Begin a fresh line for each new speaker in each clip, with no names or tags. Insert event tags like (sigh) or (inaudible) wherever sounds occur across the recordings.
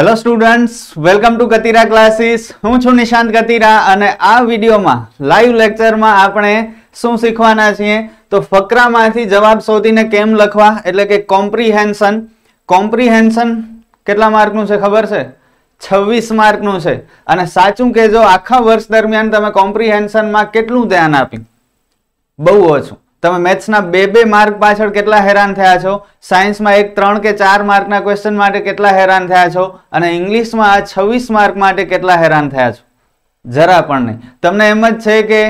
Hello students welcome to Katira classes હું છું નિશાંત કતિરા અને આ વિડીયોમાં લાઈવ લેક્ચરમાં આપણે શું શીખવાના છીએ? તો ફકરામાંથી જવાબ શોધીને કેમ લખવા? એટલે કે કોમ્પ્રિહેન્શન કોમ્પ્રિહેન્શન કેટલા માર્કનું છે ખબર છે? છવ્વીસ માર્કનું છે. અને સાચું કહેજો, આખા વર્ષ દરમિયાન તમે કોમ્પ્રિહેન્શનમાં કેટલું ધ્યાન આપ્યું? બહુ ઓછું. તમે મેથ્સના બે બે માર્ક પાછળ કેટલા હેરાન થયા છો? સાયન્સમાં એક ત્રણ કે ચાર માર્કના ક્વેશ્ચન માટે કેટલા હેરાન થયા છો? અને ઇંગ્લિશમાં આ છવ્વીસ માર્ક માટે કેટલા હેરાન થયા છો? જરા પણ નહીં. તમને એમ જ છે કે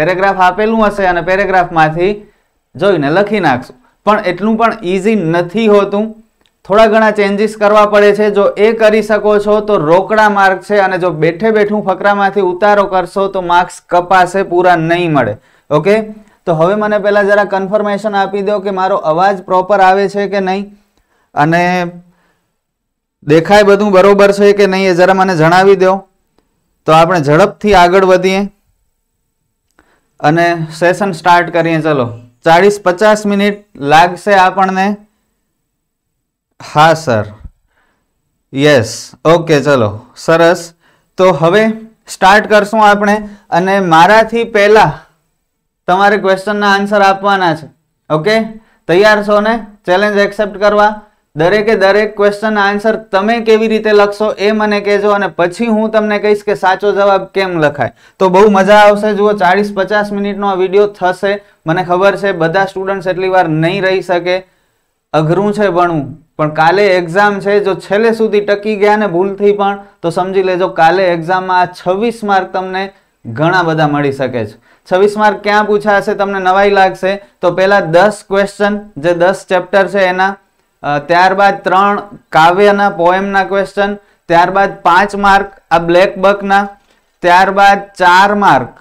પેરેગ્રાફ આપેલું હશે અને પેરેગ્રાફમાંથી જોઈને લખી નાખશું. પણ એટલું પણ ઇઝી નથી હોતું. થોડા ઘણા ચેન્જીસ કરવા પડે છે. જો એ કરી શકો છો તો રોકડા માર્ક છે અને જો બેઠે બેઠું ફકરામાંથી ઉતારો કરશો તો માર્ક્સ કપાશે, પૂરા નહીં મળે. ઓકે તો હવે મને પહેલાં જરા કન્ફર્મેશન આપી દો કે મારો અવાજ પ્રોપર આવે છે કે નહીં? અને દેખાય બધું બરોબર છે કે નહીં એ જરા મને જણાવી દો. તો આપણે ઝડપથી આગળ વધીએ. અને સેશન સ્ટાર્ટ કરીએ, ચલો. ચાળીસ પચાસ મિનિટ લાગશે આપણને? હા, સર. યસ ઓકે ચલો. સરસ. તો હવે સ્ટાર્ટ કરશું આપણે. અને મારાથી પહેલા તમારે ક્વેશ્ચનના આન્સર આપવાના છે. ઓકે તૈયાર છો ને? ચેલેન્જ એક્સેપ્ટ કરવા. દરેકે દરેક ક્વેશ્ચનના આન્સર તમે કેવી રીતે લખશો એ મને કહેજો અને પછી હું તમને કહીશ કે સાચો જવાબ કેમ લખાય. તો બહુ મજા આવશે. જુઓ, ચાળીસ પચાસ મિનિટનો આ વીડિયો થશે. મને ખબર છે, બધા સ્ટુડન્ટ્સ એટલી વાર નહીં રહી શકે. અઘરું છે ભણવું. પણ કાલે એક્ઝામ છે. જો છેલ્લે સુધી ટકી ગયા ને ભૂલથી પણ, તો સમજી લેજો, કાલે એક્ઝામમાં આ છવ્વીસ માર્ક તમને ઘણા બધા મળી શકે છે. છવ્વીસ માર્ક ક્યાં પૂછાશે, તમને નવાઈ લાગશે? તો પહેલા દસ ક્વેશ્ચન જે દસ ચેપ્ટર છે એના ત્યારબાદ ત્રણ કાવ્યના પોએમના ક્વેશ્ચન ત્યારબાદ પાંચ માર્ક આ બ્લેક બકના ત્યારબાદ ચાર માર્ક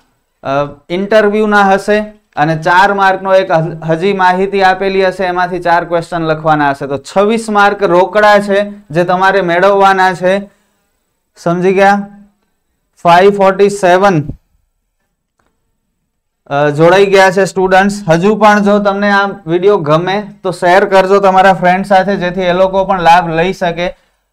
ઇન્ટરવ્યુના હશે, અને ચાર માર્કનો એક હજી માહિતી આપેલી હશે, એમાંથી ચાર ક્વેશ્ચન લખવાના હશે. તો છવ્વીસ માર્ક રોકડા છે, જે તમારે મેળવવાના છે. સમજી ગયા? ફાઈવ ફોર્ટી સેવન જોડાઈ ગયા છે સ્ટુડન્ટ્સ હજુ પણ જો તમને આ વીડિયો ગમે, તો શેર કરજો તમારા ફ્રેન્ડ સાથે, જેથી એ લોકો પણ લાભ લઈ શકે.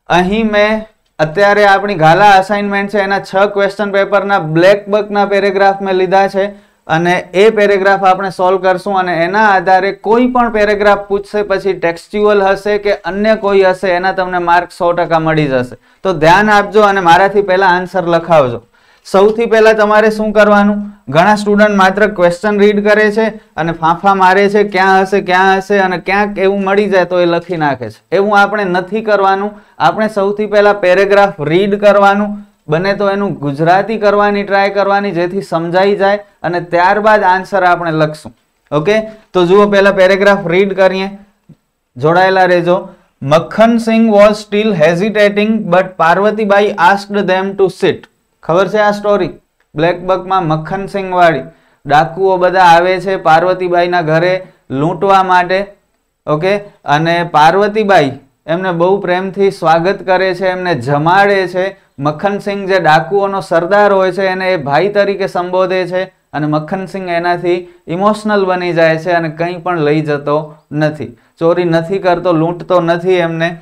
અહીં મેં અત્યારે આપણી ગાલા અસાઇનમેન્ટ છે, એના છ ક્વેશ્ચન પેપરના બ્લેક બકના પેરેગ્રાફ મેં લીધા છે. અને એ પેરેગ્રાફ આપણે સોલ્વ કરશું, અને એના આધારે કોઈ પણ પેરેગ્રાફ પૂછશે, પછી ટેક્સ્ચ્યુઅલ હશે કે અન્ય કોઈ હશે, એના તમને માર્ક સો ટકા મળી જશે. તો ધ્યાન આપજો અને મારાથી પહેલાં આન્સર લખાવજો. સૌથી પહેલા તમારે શું કરવાનું? ઘણા સ્ટુડન્ટ માત્ર ક્વેશ્ચન રીડ કરે છે અને ફાંફા મારે છે, ક્યાં હશે ક્યાં હશે અને ક્યાંક એવું મળી જાય તો એ લખી નાખે છે. એવું આપણે નથી કરવાનું. આપણે સૌથી પહેલા પેરેગ્રાફ રીડ કરવાનું. બને તો એનું ગુજરાતી કરવાની ટ્રાય કરવાની, જેથી સમજાઈ જાય અને ત્યારબાદ આન્સર આપણે લખશું. ઓકે તો જુઓ પહેલા પેરેગ્રાફ રીડ કરીએ. જોડાયેલા રહેજો. Makkhan Singh was still hesitating but Parvatibai asked them to sit ખબર છે આ સ્ટોરી બ્લેક બકમાં મક્ખન ડાકુઓ બધા આવે છે પાર્વતીબાઈના ઘરે લૂંટવા માટે ઓકે અને પાર્વતીબાઈ એમને બહુ પ્રેમથી સ્વાગત કરે છે, એમને જમાડે છે. મક્ખનસિંહ જે ડાકુઓનો સરદાર હોય છે, એને એ ભાઈ તરીકે સંબોધે છે અને મક્ખનસિંહ એનાથી ઇમોશનલ બની જાય છે અને કંઈ પણ લઈ જતો નથી. ચોરી નથી કરતો, લૂંટતો નથી એમને.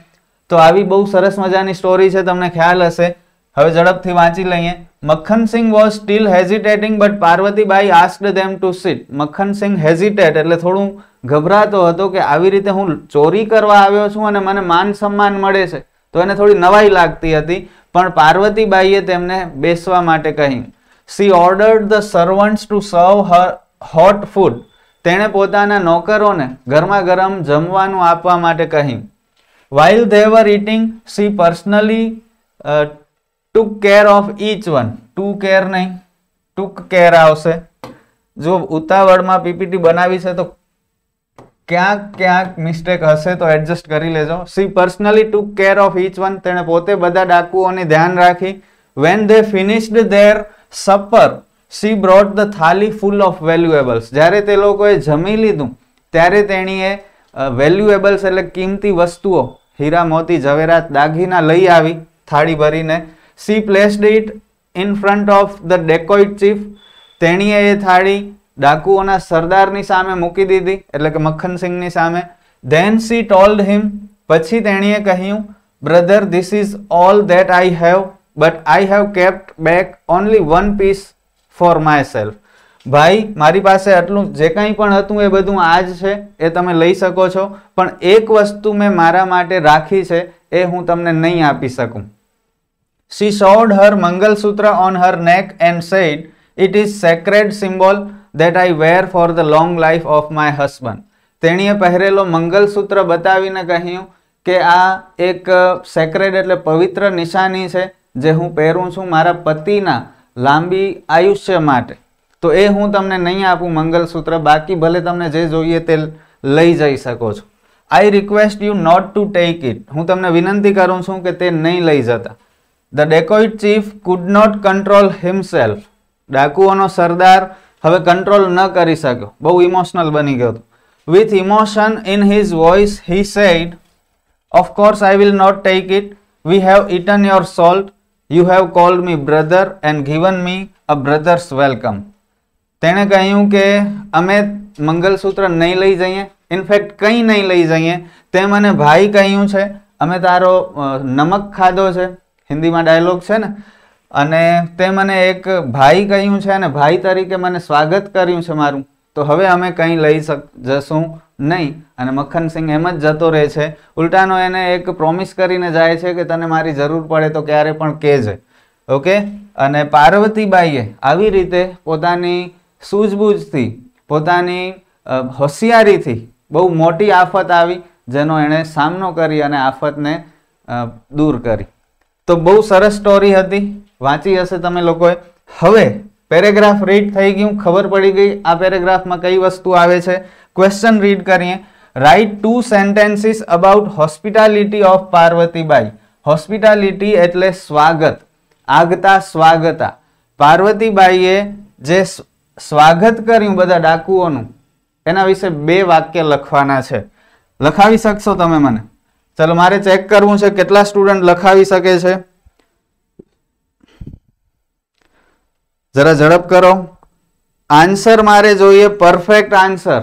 તો આવી બહુ સરસ મજાની સ્ટોરી છે, તમને ખ્યાલ હશે. હવે ઝડપથી વાંચી લઈએ. Makkhan Singh was still hesitating but Parvatibai asked them to sit Makkhan Singh hesitate એટલે થોડું ગભરાતો હતો કે આવી રીતે હું ચોરી કરવા આવ્યો છું અને મને માન સન્માન મળે છે. તો એને થોડી નવાઈ લાગતી હતી, પણ પાર્વતીબાઈએ તેમને બેસવા માટે કહ્યું. She ordered the servants to serve her hot food તેણે પોતાના નોકરોને ગરમા ગરમ જમવાનું આપવા માટે કહ્યું. While they were eating she personally took care of each one to care નહીં. ટુક કેર આવશે. જો ઉતાવળમાં પીપીટી બનાવી છે તો ક્યાંક ક્યાંક મિસ્ટેક હશે તો એડજસ્ટ કરી લેજો. She personally took care of each one તેણે પોતે બધા ડાકુઓને ધ્યાન રાખી. When they finished their supper she brought the thali full of valuables જ્યારે તે લોકોએ જમી લીધું, ત્યારે તેણીએ વેલ્યુએબલ્સ એટલે કિંમતી વસ્તુઓ, હીરા, મોતી, ઝવેરાત, દાગીના લઈ આવી, થાળી ભરીને she placed it in front of the dacoit chief. તેણીએ એ થાળી ડાકુઓના સરદારની સામે મૂકી દીધી, એટલે કે મક્ખનસિંહની સામે. ધેન સી ટોલ્ડ હિમ પછી તેણીએ કહ્યું brother this is all that I have but I have kept back only one piece for myself ભાઈ, મારી પાસે આટલું જે કંઈ પણ હતું એ બધું આ જ છે, એ તમે લઈ શકો છો, પણ એક વસ્તુ મેં મારા માટે રાખી છે, એ હું તમને નહીં આપી શકું. She showed her Mangalsutra on her neck and said, It is sacred symbol that I wear for the long life of my husband. તેણીએ પહેરેલો મંગલસૂત્ર બતાવીને કહ્યું કે આ એક સેક્રેડ એટલે પવિત્ર નિશાની છે જે હું પહેરું છું મારા પતિના લાંબી આયુષ્ય માટે. તો એ હું તમને નહીં આપું મંગલસૂત્ર બાકી ભલે તમને જે જોઈએ તે લઈ જઈ શકો છો. I request you not to take it હું તમને વિનંતી કરું છું કે તે નહીં લઈ જતા. The dacoit chief could not control himself ડાકુઓનો સરદાર હવે કંટ્રોલ ન કરી શક્યો. બહુ ઇમોશનલ બની ગયો હતો. With emotion in his voice he said of course I will not take it we have eaten your salt you have called me brother and given me a brother's welcome તેણે કહ્યું કે, અમે મંગલસૂત્ર નહીં લઈ જઈએ. ઇનફેક્ટ કંઈ નહીં લઈ જઈએ. તે મને ભાઈ કહ્યું છે, અમે તારો નમક ખાધો છે. હિન્દીમાં ડાયલોગ છે ને? અને તે મને એક ભાઈ કહ્યું છે અને ભાઈ તરીકે મને સ્વાગત કર્યું છે મારું. તો હવે અમે કંઈ લઈ શક, જશું નહીં. અને મક્ખનસિંહ એમ જ જતો રહે છે. ઉલટાનો એને એક પ્રોમિસ કરીને જાય છે કે તને મારી જરૂર પડે તો ક્યારે પણ કહેજે. ઓકે? અને પાર્વતીબાઈએ આવી રીતે પોતાની સૂઝબૂઝથી, પોતાની હોશિયારીથી બહુ મોટી આફત આવી, જેનો એણે સામનો કરી અને આફતને દૂર કરી. તો બહુ સરસ સ્ટોરી હતી. વાંચી હશે તમે લોકોએ. હવે પેરેગ્રાફ રીડ થઈ ગયું. ખબર પડી ગઈ આ પેરેગ્રાફમાં કઈ વસ્તુ આવે છે. ક્વેશ્ચન રીડ કરીએ. Write two sentences about hospitality of Parvatibai hospitality એટલે સ્વાગત. આગતા સ્વાગતા. પાર્વતીબાઈએ જે સ્વાગત કર્યું બધા ડાકુઓનું, એના વિશે બે વાક્ય લખવાના છે. લખાવી શકશો તમે મને? ચલો મારે ચેક કરવું છે, કેટલા સ્ટુડન્ટ લખાવી શકે છે? જરા ઝડપ કરો. આન્સર મારે જોઈએ પરફેક્ટ આન્સર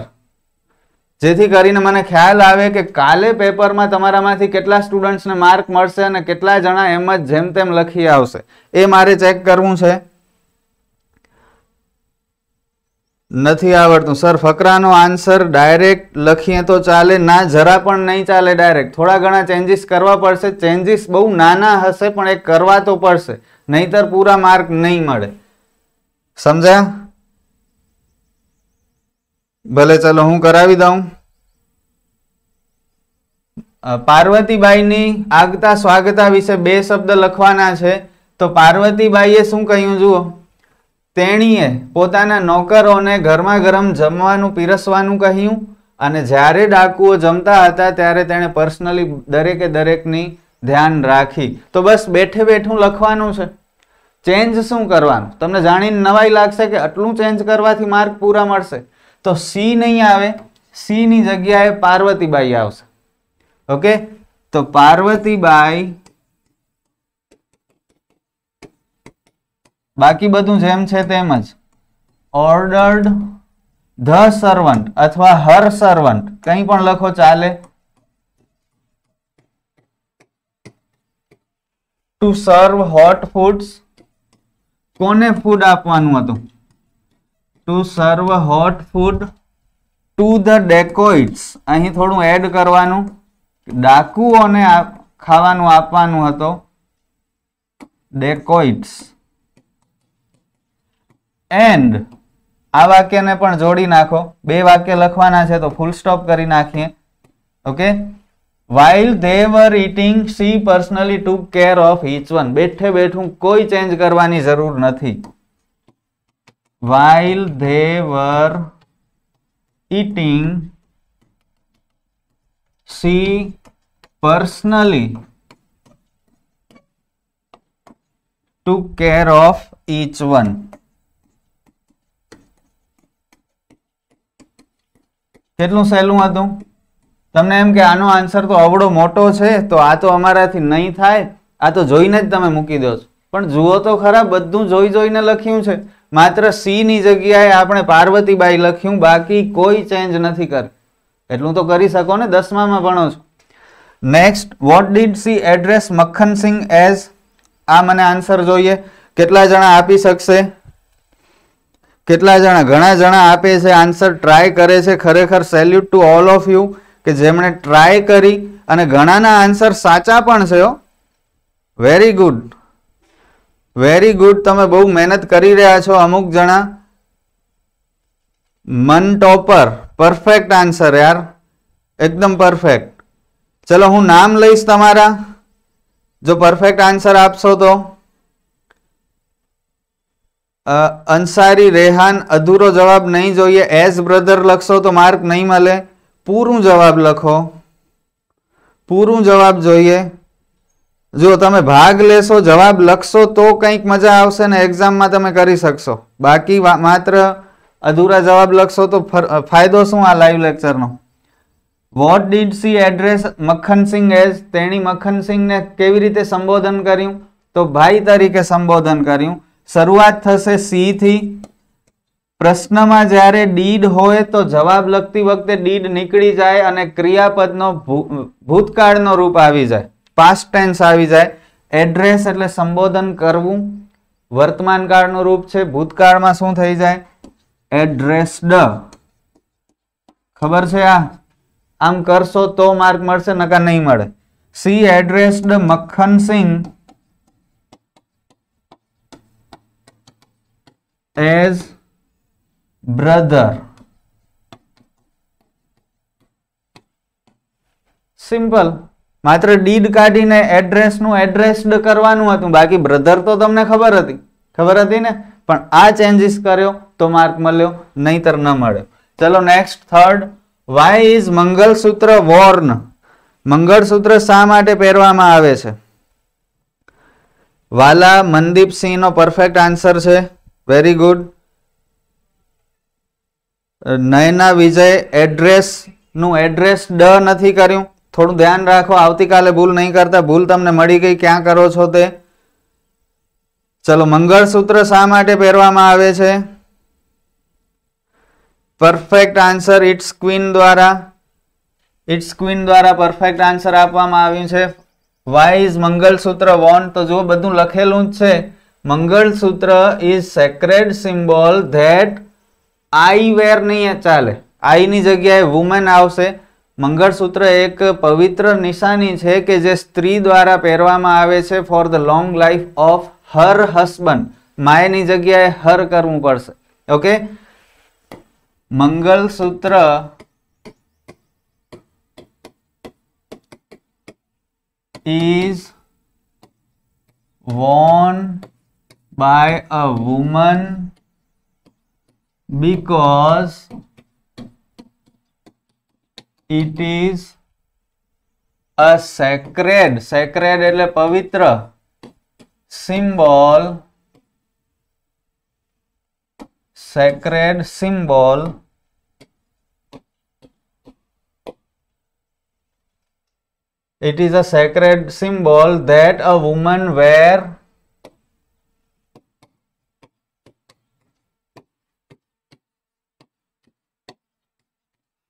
જેથી કરીને મને ખ્યાલ આવે કે કાલે પેપરમાં તમારામાંથી કેટલા સ્ટુડન્ટ્સને માર્ક મળશે અને કેટલા જણા એમ જ જેમ તેમ લખી આવશે. એ મારે ચેક કરવું છે. નથી આવડતું. સર, ફકરાનો આન્સર ડાયરેક્ટ લખીએ તો ચાલે, ના, જરા પણ નહીં ચાલે ડાયરેક્ટ થોડા ઘણા ચેન્જીસ કરવા પડશે. ચેન્જીસ બહુ નાના હશે, પણ એ કરવા તો પડશે. નહીતર પૂરા માર્ક નહીં મળે. સમજ્યા? ભલે, ચલો, હું કરાવી દઉં. પાર્વતીબાઈની આગતા સ્વાગતા વિશે બે શબ્દ લખવાના છે. તો પાર્વતીબાઈએ શું કહ્યું, જુઓ. તેણીએ પોતાના નોકરોને ગરમા ગરમ જમવાનું પીરસવાનું કહ્યું અને જ્યારે ડાકુઓ જમતા હતા ત્યારે તેણે પર્સનલી દરેકે દરેકની ધ્યાન રાખી. તો બસ બેઠે બેઠું લખવાનું છે. ચેન્જ શું કરવાનું? તમને જાણીને નવાઈ લાગશે કે આટલું ચેન્જ કરવાથી માર્ક પૂરા મળશે. તો સી નહીં આવે સીની જગ્યાએ પાર્વતીબાઈ આવશે. ઓકે? તો પાર્વતીબાઈ બાકી બધું જેમ છે તેમ જ. ઓર્ડર્ડ ધ સર્વન્ટ અથવા હર સર્વન્ટ કંઈ પણ લખો ચાલે. ટુ સર્વ હોટ ફૂડ્સ કોને ફૂડ આપવાનું હતું? To serve hot food to the dacoits અહીં થોડું એડ કરવાનું. ડાકુઓને ખાવાનું આપવાનું હતું. ડેકોઇટ્સ એન્ડ આ વાક્યને પણ જોડી નાખો બે વાક્ય લખવાના છે તો ફૂલ સ્ટોપ કરી નાખીએ okay while they were eating she personally took care of each one બેઠે બેઠું કોઈ ચેન્જ કરવાની જરૂર નથી while they were eating she personally took care of each one કેટલું સહેલું હતું તમને એમ કે આનો આન્સર તો અવડો મોટો છે, તો આ તો અમારાથી નહીં થાય, આ તો જોઈને જ તમે મૂકી દો છો. પણ જુઓ તો ખરા, બધું જોઈ જોઈને લખ્યું છે. માત્ર સીની જગ્યાએ આપણે પાર્વતીબાઈ લખ્યું, બાકી કોઈ ચેન્જ નથી કરી. એટલું તો કરી શકો ને, દસમામાં ભણો છો. Next what did she address Makkhan Singh as આ મને આન્સર જોઈએ. કેટલા જણા આપી શકશે? કેટલા જણા, ઘણા જણા આપે છે આન્સર ટ્રાય કરે છે, ખરેખર salute to all of you કે જેમણે ટ્રાય કરી અને ઘણાના આન્સર સાચા પણ છે વેરી ગુડ વેરી ગુડ તમે બહુ મહેનત કરી રહ્યા છો અમુક જણા. મન ટોપર. પરફેક્ટ આન્સર યાર. એકદમ પરફેક્ટ ચલો હું નામ લઈશ તમારા. જો પરફેક્ટ આન્સર આપશો તો. અંસારી રેહાન અધૂરો જવાબ નહીં જોઈએ. એઝ બ્રધર લખશો તો માર્ક નહીં મળે. પૂરું જવાબ લખો. પૂરું જવાબ જોઈએ. જો તમે ભાગ લેશો, જવાબ લખશો, તો કંઈક મજા આવશે ને એક્ઝામમાં તમે કરી શકશો. બાકી માત્ર અધૂરા જવાબ લખશો તો ફાયદો શું આ live લેક્ચરનો what did she address Makkhan Singh as તેણી મક્ખનસિંહને કેવી રીતે સંબોધન કર્યું? તો ભાઈ તરીકે સંબોધન કર્યું. શરૂઆત થશે સી થી. પ્રશ્નમાં જ્યારે ડીડ હોય તો જવાબ લખતી વખતે ડીડ નીકળી જાય અને ક્રિયાપદનો ભૂતકાળનો રૂપ આવી જાય. પાસ્ટ ટેન્સ આવી જાય. એડ્રેસ એટલે સંબોધન કરવું. વર્તમાન કાળનું રૂપ છે. ભૂતકાળમાં શું થઈ જાય? એડ્રેસ્ડ ખબર છે આ? આમ કરશો તો માર્ક મળશે નકા નહીં મળે. She addressed Makkhan as brother simple માત્ર ડીડ કાઢીને એડ્રેસનું એડ્રેસ્ડ કરવાનું હતું. બાકી બ્રધર તો તમને ખબર હતી. ખબર હતી ને? પણ આ ચેન્જીસ કર્યો તો માર્ક મળ્યો, નહીતર ન મળ્યો. ચલો next third why is mangalsutra worn mangalsutra શા માટે પહેરવામાં આવે છે? વાલા મનદીપસિંહનો પરફેક્ટ આન્સર છે. વેરી ગુડ નયના વિજય એડ્રેસનું એડ્રેસ ડ નથી કર્યું. થોડું ધ્યાન રાખો, આવતીકાલે ભૂલ નહીં કરતા. ભૂલ તમને મળી ગઈ. ક્યાં કરો છો તે? ચલો, મંગળસૂત્ર શા માટે પહેરવામાં આવે છે? પરફેક્ટ આન્સર ઇટ્સ ક્વીન દ્વારા. ઇટ્સ ક્વીન દ્વારા પરફેક્ટ આન્સર આપવામાં આવ્યું છે. વાય ઇઝ મંગલસૂત્ર વોન તો જો બધું લખેલું જ છે. Mangalsutra is sacred symbol that I wear નહીં ચાલે. આઈની જગ્યાએ વુમેન આવશે. મંગળસૂત્ર એક પવિત્ર નિશાની છે કે જે સ્ત્રી દ્વારા પહેરવામાં આવે છે for the long life of her husband માયની જગ્યાએ હર કરવું પડશે. Okay mangalsutra is worn by a woman because it is a sacred sacred એટલે પવિત્ર symbol sacred symbol it is a sacred symbol that a woman wear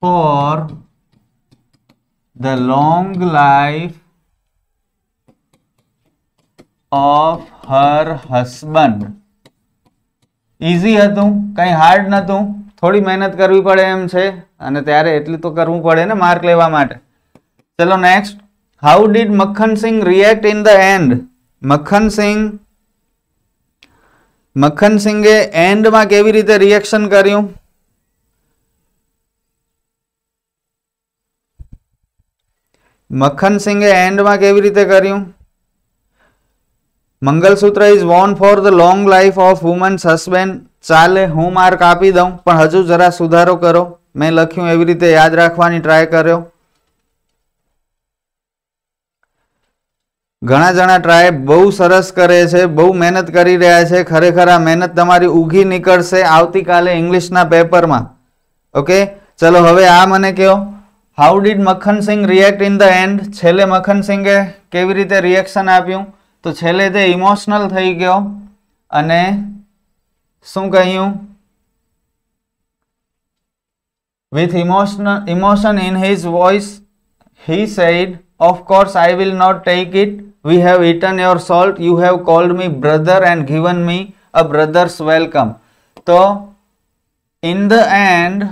for the long life of her husband. Easy હતું, કંઈ hard નહોતું. થોડી મહેનત કરવી પડે એમ છે, અને ત્યારે એટલું તો કરવું પડે ને માર્ક લેવા માટે. ચલો next how did Makkhan Singh react in the end Makkhan Singh, Makkhan એન્ડમાં કેવી રીતે રિએક્શન કર્યું? મક્ખન સિંઘે એન્ડમાં કેવી રીતે કર્યું? Mangalsutra is worn for the long life of woman's husband ચાલે, હું માર્ક આપી દઉં, પણ હજુ જરા સુધારો કરો. મેં લખ્યું, એવી રીતે યાદ રાખવાની ટ્રાય કર્યો. ઘણા જણા ટ્રાય બહુ સરસ કરે છે, બહુ મહેનત કરી રહ્યા છે. ખરેખર આ મહેનત તમારી ઊઘી નીકળશે આવતીકાલે ઇંગ્લિશના પેપરમાં ઓકે ચલો, હવે આ મને કહો. How did Makkhan Singh react in the end છેલ્લે મક્ખન સિંઘે કેવી રીતે રિએક્શન આપ્યું તો છેલ્લે તે ઇમોશનલ થઈ ગયો અને શું કહ્યું with emotion emotion in his voice he said course I will not take it. We have eaten your salt. You have called me brother and given me a brother's welcome. તો in the end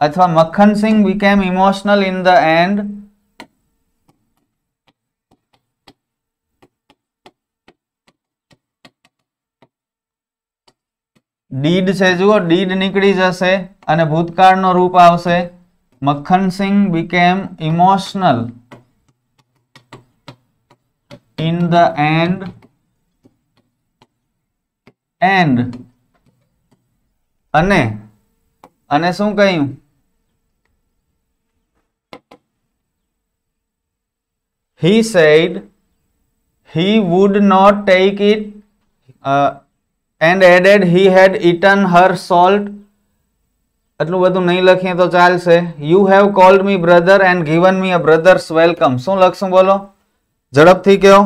અથવા Makkhan Singh became emotional in the end did છે, જુઓ did નીકળી જશે અને ભૂતકાળનો રૂપ આવશે. Makkhan Singh became emotional in the end end અને અને શું કહ્યું? he said he would not take it uh, and added he had eaten her salt એટલું બધું નહીં લખીએ તો ચાલશે you have called me brother and given me a brother's welcome શું લખશું બોલો ઝડપથી કયો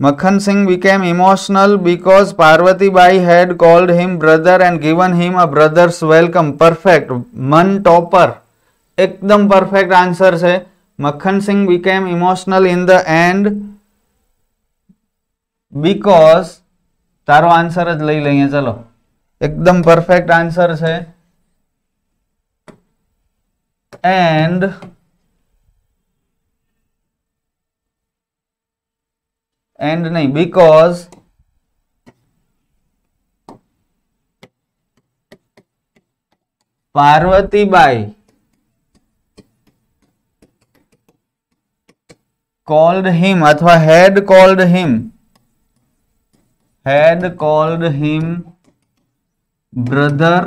Makhan Singh became emotional because Parvatibai had called him brother and given him a brother's welcome perfect મન ટોપર એકદમ પરફેક્ટ આન્સર છે Makkhan Singh became emotional in the end because તારો answer જ લઈ લઈએ, ચલો. એકદમ પરફેક્ટ આન્સર છે. એન્ડ એન્ડ નહીં બીકોઝ પાર્વતીબાઈ called him અથવા had called him had called him brother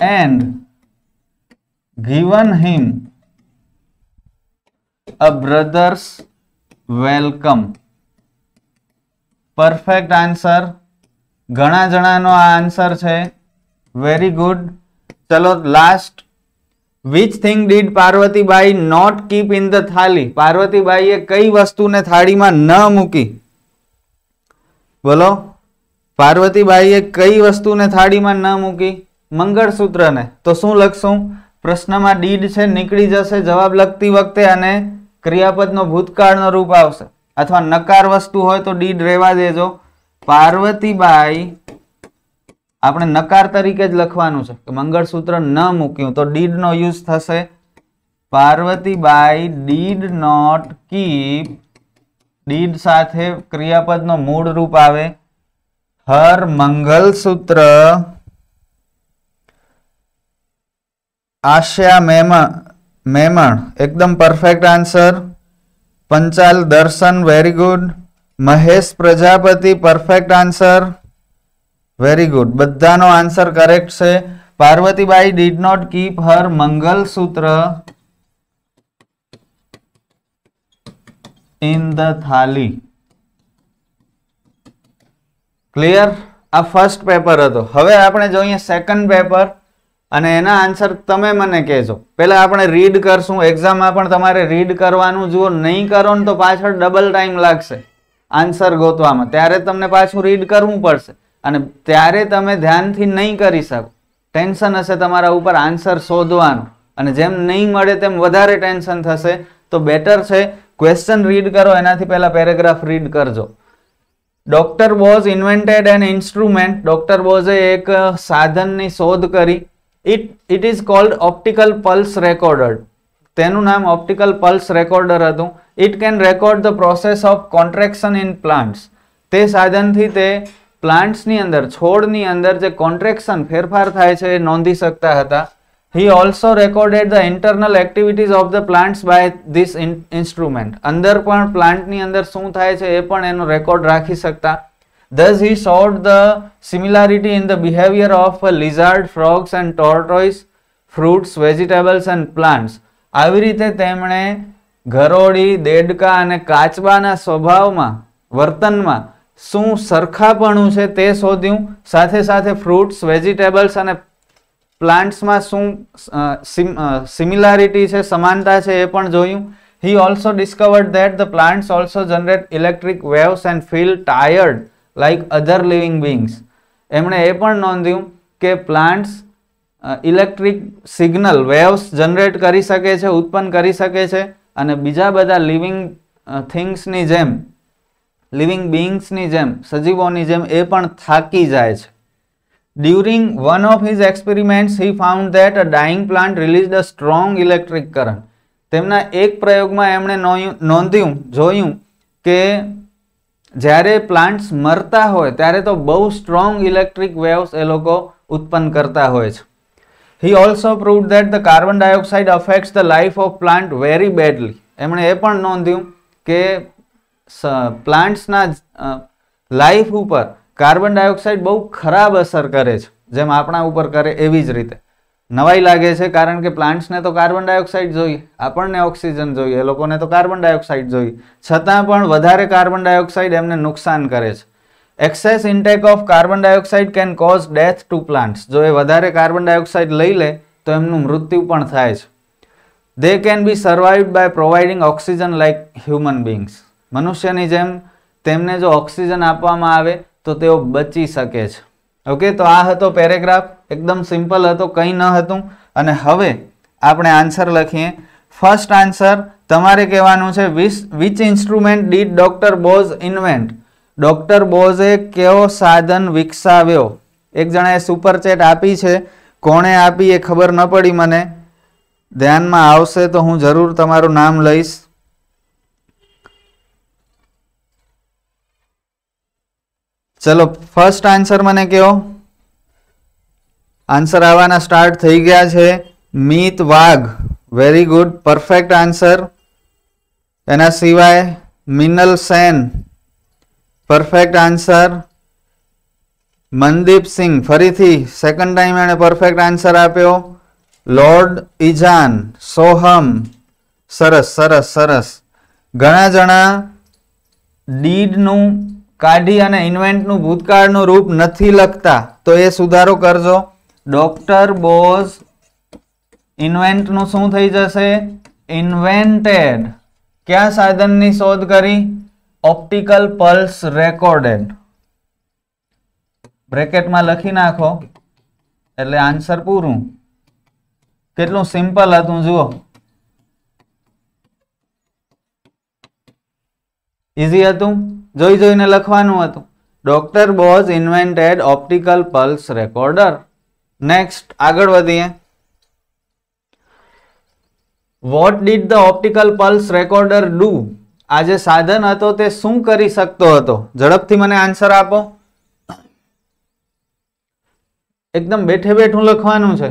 and given him a brother's welcome perfect answer ઘણા જણાનો આ આન્સર છે વેરી ગુડ ચલો last which thing did Parvatibai not keep in the thali પાર્વતીબાઈએ કઈ વસ્તુને થાળીમાં ન મૂકી બોલો પાર્વતીબાઈએ કઈ વસ્તુને થાળીમાં ન મૂકી મંગળસૂત્રને તો શું લખશું પ્રશ્નમાં ડીડ છે નીકળી જશે જવાબ લખતી વખતે અને ક્રિયાપદનો ભૂતકાળનો રૂપ આવશે અથવા નકાર વસ્તુ હોય તો ડીડ રહેવા દેજો પાર્વતીબાઈ આપણે નકાર તરીકે જ લખવાનું છે કે મંગળસૂત્ર ન મૂક્યું તો ડીડ નો યુઝ થશે. Parvatibai did not keep. Did સાથે ક્રિયાપદનો મૂળ રૂપ આવે. હર મંગલસૂત્ર. આશા મેમણ મેમણ. એકદમ perfect answer Panchal Darshan very good Mahesh Prajapati perfect answer very good બધાનો આન્સર કરેક્ટ છે. Parvatibai did not keep her mangalsutra in the thali clear આ ફર્સ્ટ પેપર હતો. હવે આપણે જોઈએ સેકન્ડ પેપર અને એના આન્સર તમે મને કહેજો. પહેલા આપણે રીડ કરશું. એક્ઝામમાં પણ તમારે રીડ કરવાનું. જુઓ, નહીં કરો ને તો પાછળ ડબલ ટાઈમ લાગશે. આન્સર ગોતવામાં. ત્યારે તમને પાછું રીડ કરવું પડશે. અને ત્યારે તમે ધ્યાનથી નહીં કરી શકો. ટેન્શન હશે તમારા ઉપર આન્સર શોધવાનું. અને જેમ નહીં મળે તેમ વધારે ટેન્શન થશે. તો બેટર છે ક્વેશ્ચન રીડ કરો, એનાથી પહેલા પેરેગ્રાફ રીડ કરજો. Doctor Bose invented an instrument doctor બોઝે એક સાધનની શોધ કરી. It it is called optical pulse recorder તેનું નામ ઓપ્ટિકલ પલ્સ રેકોર્ડર હતું. It can record the process of contraction in plants તે સાધનથી તે પ્લાન્ટ્સની અંદર, છોડની અંદર જે કોન્ટ્રેક્શન ફેરફાર થાય છે એ નોંધી શકતા હતા. He also recorded the internal activities of the plants by this instrument અંદર પણ પ્લાન્ટની અંદર શું થાય છે એ પણ એનો રેકોર્ડ રાખી શકતા. Thus he showed the similarity in the behaviour of lizard frogs and tortoise fruits vegetables and plants આવી રીતે તેમણે ઘરોડી દેડકા અને કાચબાના સ્વભાવમાં, વર્તનમાં શું સરખાપણું છે તે શોધ્યું. સાથે સાથે ફ્રૂટ્સ વેજીટેબલ્સ અને પ્લાન્ટ્સમાં શું સિમિલારિટી છે, સમાનતા છે એ પણ જોયું. He also discovered that the plants also generate electric waves and feel tired like other living beings એમણે એ પણ નોંધ્યું કે plants electric signal waves generate કરી શકે છે, ઉત્પન્ન કરી શકે છે અને બીજા બધા લિવિંગ થિંગ્સની જેમ લિવિંગ બિંગ્સની જેમ, સજીવોની જેમ એ પણ થાકી જાય છે. During one of his experiments, he found that a dying plant release a strong electric current. તેમના એક પ્રયોગમાં એમણે નોંધ્યું, જોયું કે જ્યારે પ્લાન્ટ્સ મરતા હોય, ત્યારે તો બહુ સ્ટ્રોંગ ઇલેક્ટ્રિક વેવ્સ એ લોકો ઉત્પન્ન કરતા હોય છે. He also prove that the carbon dioxide affects the life of plant very badly. એમણે એ પણ નોંધ્યું કે પ્લાન્ટ્સના લાઈફ ઉપર કાર્બન ડાયોક્સાઇડ બહુ ખરાબ અસર કરે છે, જેમ આપણા ઉપર કરે એવી જ રીતે. નવાઈ લાગે છે કારણ કે પ્લાન્ટ્સને તો કાર્બન ડાયોક્સાઇડ જોઈએ, આપણને ઓક્સિજન જોઈએ, એ લોકોને તો કાર્બન ડાયોક્સાઇડ જોઈએ. છતાં પણ વધારે કાર્બન ડાયોક્સાઇડ એમને નુકસાન કરે છે. Excess intake of carbon dioxide can cause death to plants જો એ વધારે કાર્બન ડાયોક્સાઇડ લઈ લે, તો એમનું મૃત્યુ પણ થાય છે. They can be survived by providing oxygen like human beings મનુષ્યની જેમ તેમને જો ઓક્સિજન આપવામાં આવે, તો તેઓ બચી શકે છે. ઓકે તો આ હતો પેરેગ્રાફ. એકદમ સિમ્પલ હતો, કંઈ ન હતું. અને હવે આપણે આન્સર લખીએ. ફર્સ્ટ આન્સર તમારે કહેવાનું છે which instrument did doctor Bose invent doctor બોઝે કેવો સાધન વિકસાવ્યો? એક જણાએ સુપરચેટ આપી છે. કોણે આપી એ ખબર ન પડી મને. ધ્યાનમાં આવશે તો હું જરૂર તમારું નામ લઈશ. ચલો ફર્સ્ટ આન્સર મને કહો. આન્સર આવવાના સ્ટાર્ટ થઈ ગયા છે. મીત વાઘ વેરી ગુડ પરફેક્ટ આન્સર એના સિવાય મિનલ સેન પરફેક્ટ આન્સર મનદીપ સિંહ ફરીથી સેકન્ડ ટાઈમ એણે પરફેક્ટ આન્સર આપ્યો. લોર્ડ ઇજાન સોહમ સરસ સરસ સરસ. ઘણા જણા ડીડનું કાઢી અને ઇન્વેન્ટનું ભૂતકાળનું રૂપ નથી લખતા, તો એ સુધારો કરજો. ડોક્ટર બોઝ ઇન્વેન્ટનું શું થઈ જશે? ઇન્વેન્ટેડ કયા સાધનની શોધ કરી? ઓપ્ટિકલ પલ્સ રેકોર્ડેડ બ્રેકેટમાં લખી નાખો, એટલે આન્સર પૂરું. કેટલું સિમ્પલ હતું, જુઓ. ઇઝી હતું? જોઈ જોઈને લખવાનું હતું. Doctor Bose invented optical pulse recorder next આગળ વધીએ. What did the optical pulse recorder do આ જે સાધન હતો તે શું કરી શકતો હતો? ઝડપથી મને આન્સર આપો. એકદમ બેઠે બેઠું લખવાનું છે.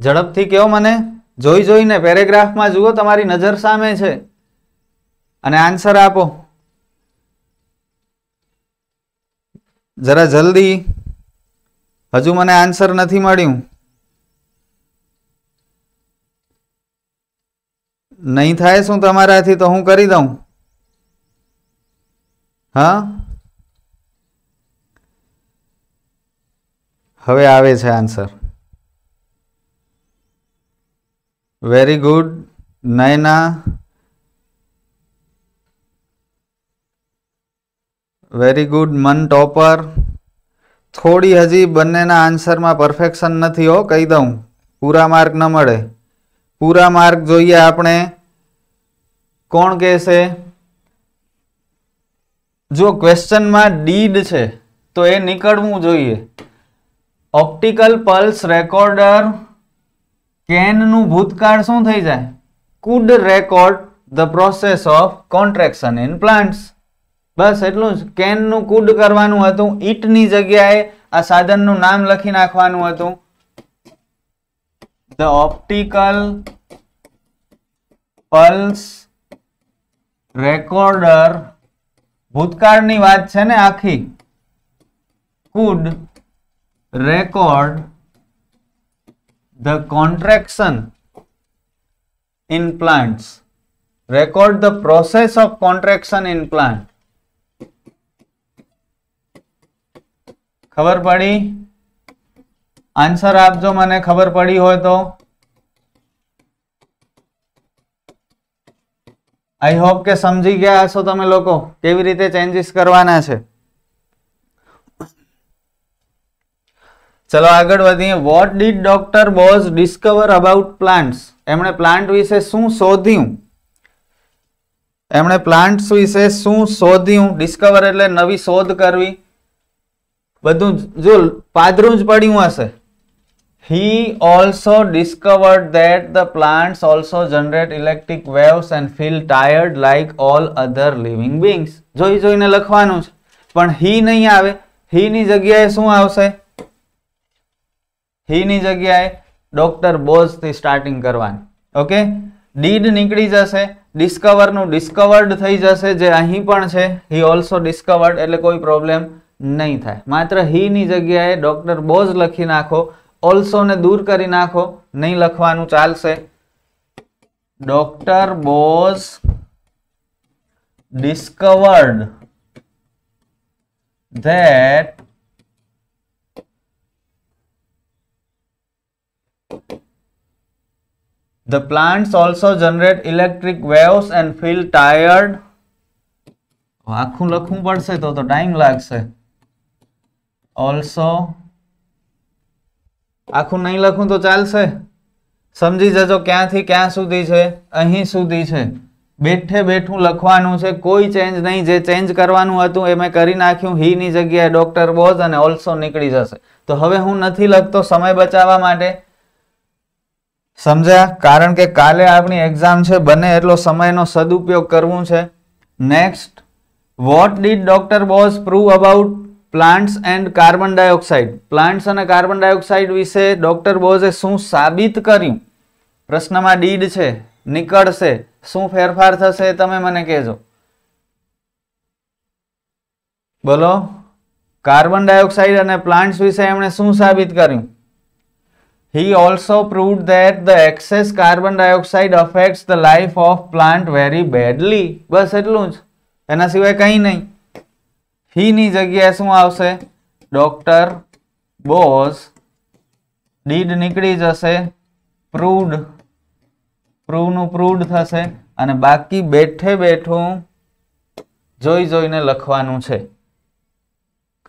ઝડપથી કહો મને? જોઈ જોઈને પેરેગ્રાફમાં જુઓ, તમારી નજર સામે છે. અને આન્સર આપો. જરા જલ્દી. હજુ મને આન્સર નથી મળ્યું. નહીં થાય શું તમારાથી, તો હું કરી દઉં. હા? હવે આવે છે answer. Very good Nayana very good Man topper થોડી હજી બંનેના આન્સરમાં પરફેક્શન નથી હો, કહી દઉં. પૂરા માર્ક ન મળે. પૂરા માર્ક જોઈએ આપણે. કોણ કહેશે? જો ક્વેશ્ચનમાં ડીડ છે, તો એ નીકળવું જોઈએ. ઓપ્ટિકલ પલ્સ રેકોર્ડર કેનનું ભૂતકાળ શું થઈ જાય? Could record the process of contraction in plants બસ એટલું જ. કેનનું કુડ કરવાનું હતું, ઈટની જગ્યાએ આ સાધનનું નામ લખી નાખવાનું હતું. ધ ઓપ્ટિકલ પલ્સ રેકોર્ડર ભૂતકાળની વાત છે ને આખી. Could record the contraction in plants record the process of contraction in plant ખબર પડી આન્સર આપજો મને ખબર પડી હોય તો આઈ હોપ કે સમજી ગયા હશો તમે લોકો કેવી રીતે ચેન્જીસ કરવાના છે ચલો આગળ વધીએ. What did doctor Bose discover about plants એમણે પ્લાન્ટ વિશે શું શોધ્યું? એમણે પ્લાન્ટ્સ વિશે શું શોધ્યું? ડિસ્કવર એટલે નવી શોધ કરવી. બધું જો પાદરું જ પડ્યું હશે. He also discovered that the plants also generate electric waves and feel tired like all other living beings જોઈ જોઈને લખવાનું છે. પણ હી નહીં આવે. હીની જગ્યાએ શું આવશે? He ની જગ્યાએ ડોક્ટર બોઝથી સ્ટાર્ટિંગ કરવાની. ઓકે? ડીડ નીકળી જશે, ડિસ્કવરનું ડિસ્કવર્ડ થઈ જશે, જે અહીં પણ છે, હી ઓલ્સો ડિસ્કવર્ડ, એટલે કોઈ પ્રોબ્લેમ નહીં થાય. માત્ર હીની જગ્યાએ ડોક્ટર બોઝ લખી નાખો, ઓલ્સોને દૂર કરી નાખો, નહીં લખવાનું ચાલશે. Doctor Bose discovered that The plants also generate electric waves and feel tired. આખું લખવું પડશે તો તો ટાઈમ લાગશે. ઓલ્સો આખું નહીં લખું તો ચાલશે. સમજી જજો ક્યાંથી ક્યાં સુધી છે, અહીં સુધી છે. બેઠે બેઠું લખવાનું છે, કોઈ ચેન્જ નહીં. જે ચેન્જ કરવાનું હતું એ મેં કરી નાખ્યું હીની જગ્યાએ ડોક્ટર બોઝ અને ઓલ્સો નીકળી જશે. તો હવે હું નથી લખતો સમય બચાવવા માટે. સમજ્યા? કારણ કે કાલે આપણી એક્ઝામ છે, બને એટલો સમયનો સદુપયોગ કરવું છે. Next what did doctor Bose prove about plants and carbon dioxide plants અને કાર્બન ડાયોક્સાઇડ વિશે ડોક્ટર બોઝે શું સાબિત કર્યું? પ્રશ્નમાં ડીડ છે, નીકળશે. શું ફેરફાર થશે તમે મને કહેજો. બોલો? કાર્બન ડાયોક્સાઇડ અને પ્લાન્ટ્સ વિશે એમણે શું સાબિત કર્યું? He also proved that the excess carbon dioxide affects the life of plant very badly. બસ એટલું જ. એના સિવાય કંઈ નહીં. હીની જગ્યાએ શું આવશે? ડોક્ટર બોઝ ડીડ નીકળી જશે. પ્રૂવડ પ્રૂવનું પ્રૂવડ થશે. અને બાકી બેઠે બેઠું જોઈ જોઈને લખવાનું છે.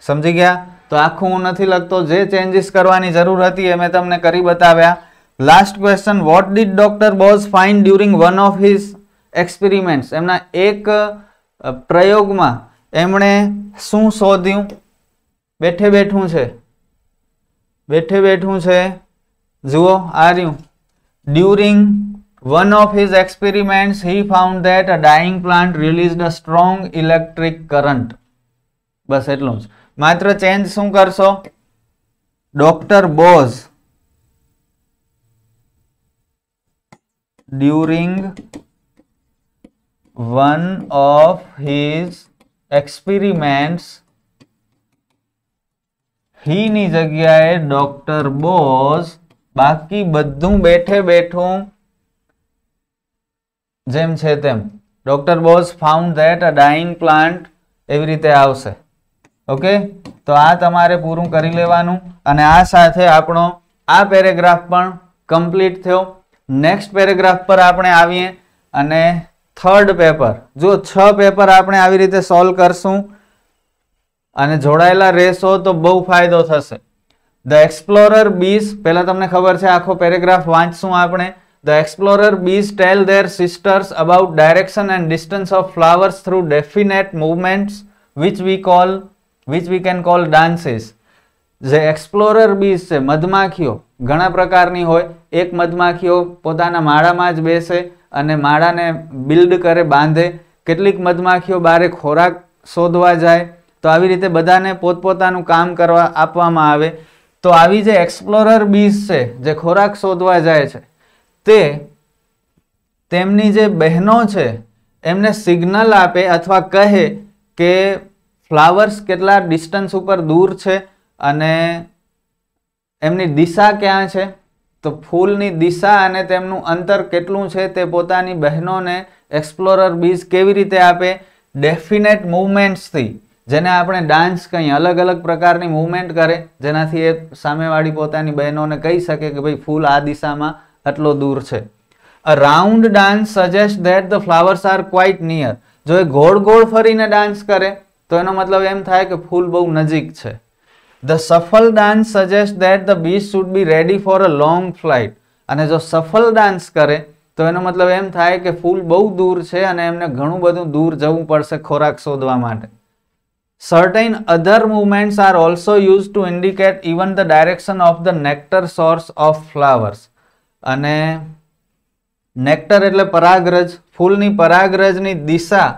સમજી ગયા? તો આખું હું નથી લખતો. જે ચેન્જીસ કરવાની જરૂર હતી એ મેં તમને કરી બતાવ્યા. Last question what did doctor Bose find during one of his experiments એમના એક પ્રયોગમાં એમણે શું શોધ્યું? બેઠે બેઠું છે. બેઠે બેઠું છે. જુઓ, આ રહ્યું. During one of his experiments he found that a dying plant release a strong electric current બસ એટલું જ. માત્ર ચેન્જ શું કરશો? Doctor Bose during one of his experiments he ની જગ્યાએ ડોક્ટર બોઝ બાકી બધું બેઠે બેઠું જેમ છે તેમ. Doctor Bose found that a dying plant એવી રીતે આવશે. ઓકે? તો આ તમારે પૂરું કરી લેવાનું અને આ સાથે આપણો આ પેરેગ્રાફ પણ કમ્પ્લીટ થયો. નેક્સ્ટ પેરેગ્રાફ પર આપણે આવીએ અને થર્ડ પેપર જો છ પેપર આપણે આવી રીતે સોલ્વ કરશું અને જોડાયેલા રહેશો તો બહુ ફાયદો થશે. ધ એક્સપ્લોરર બીસ પહેલાં તમને ખબર છે આખો પેરેગ્રાફ વાંચશું આપણે. The explorer bees tell their sisters about direction and distance of flowers through definite movements which we call which we can call dances જે એક્સપ્લોરર બીસ છે, મધમાખીઓ, ઘણા પ્રકારની હોય. એક મધમાખીઓ પોતાના માળામાં જ બેસે અને માળાને બિલ્ડ કરે, બાંધે. કેટલીક મધમાખીઓ બારે ખોરાક શોધવા જાય. તો આવી રીતે બધાને પોતપોતાનું કામ કરવા આપવામાં આવે. તો આવી જે એક્સપ્લોરર બીસ છે, જે ખોરાક શોધવા જાય છે, તે તેમની જે બહેનો છે, એમને સિગ્નલ આપે અથવા કહે કે ફ્લાવર્સ કેટલા ડિસ્ટન્સ ઉપર દૂર છે અને એમની દિશા ક્યાં છે? તો ફૂલની દિશા અને તેમનું અંતર કેટલું છે તે પોતાની બહેનોને એક્સપ્લોરર બીજ કેવી રીતે આપે? ડેફિનેટ મૂવમેન્ટ્સથી. જેને આપણે ડાન્સ કંઈ અલગ અલગ પ્રકારની મૂવમેન્ટ કરે, જેનાથી એ સામેવાળી પોતાની બહેનોને કહી શકે કે ભાઈ, ફૂલ આ દિશામાં આટલો દૂર છે. A round dance suggest that the flowers are quite near જો એ ગોળ ગોળ ફરીને ડાન્સ કરે તો એનો મતલબ એમ થાય કે ફૂલ બહુ નજીક છે. The shuffle dance suggest that the bees should be ready for a long flight અને જો સફલ ડાન્સ કરે, તો એનો મતલબ એમ થાય કે ફૂલ બહુ દૂર છે અને એમને ઘણું બધું દૂર જવું પડશે ખોરાક શોધવા માટે. Certain other movements are also use to indicate even the direction of the nectar source of flowers અને નેક્ટર એટલે પરાગરજ, ફૂલની પરાગરજની દિશા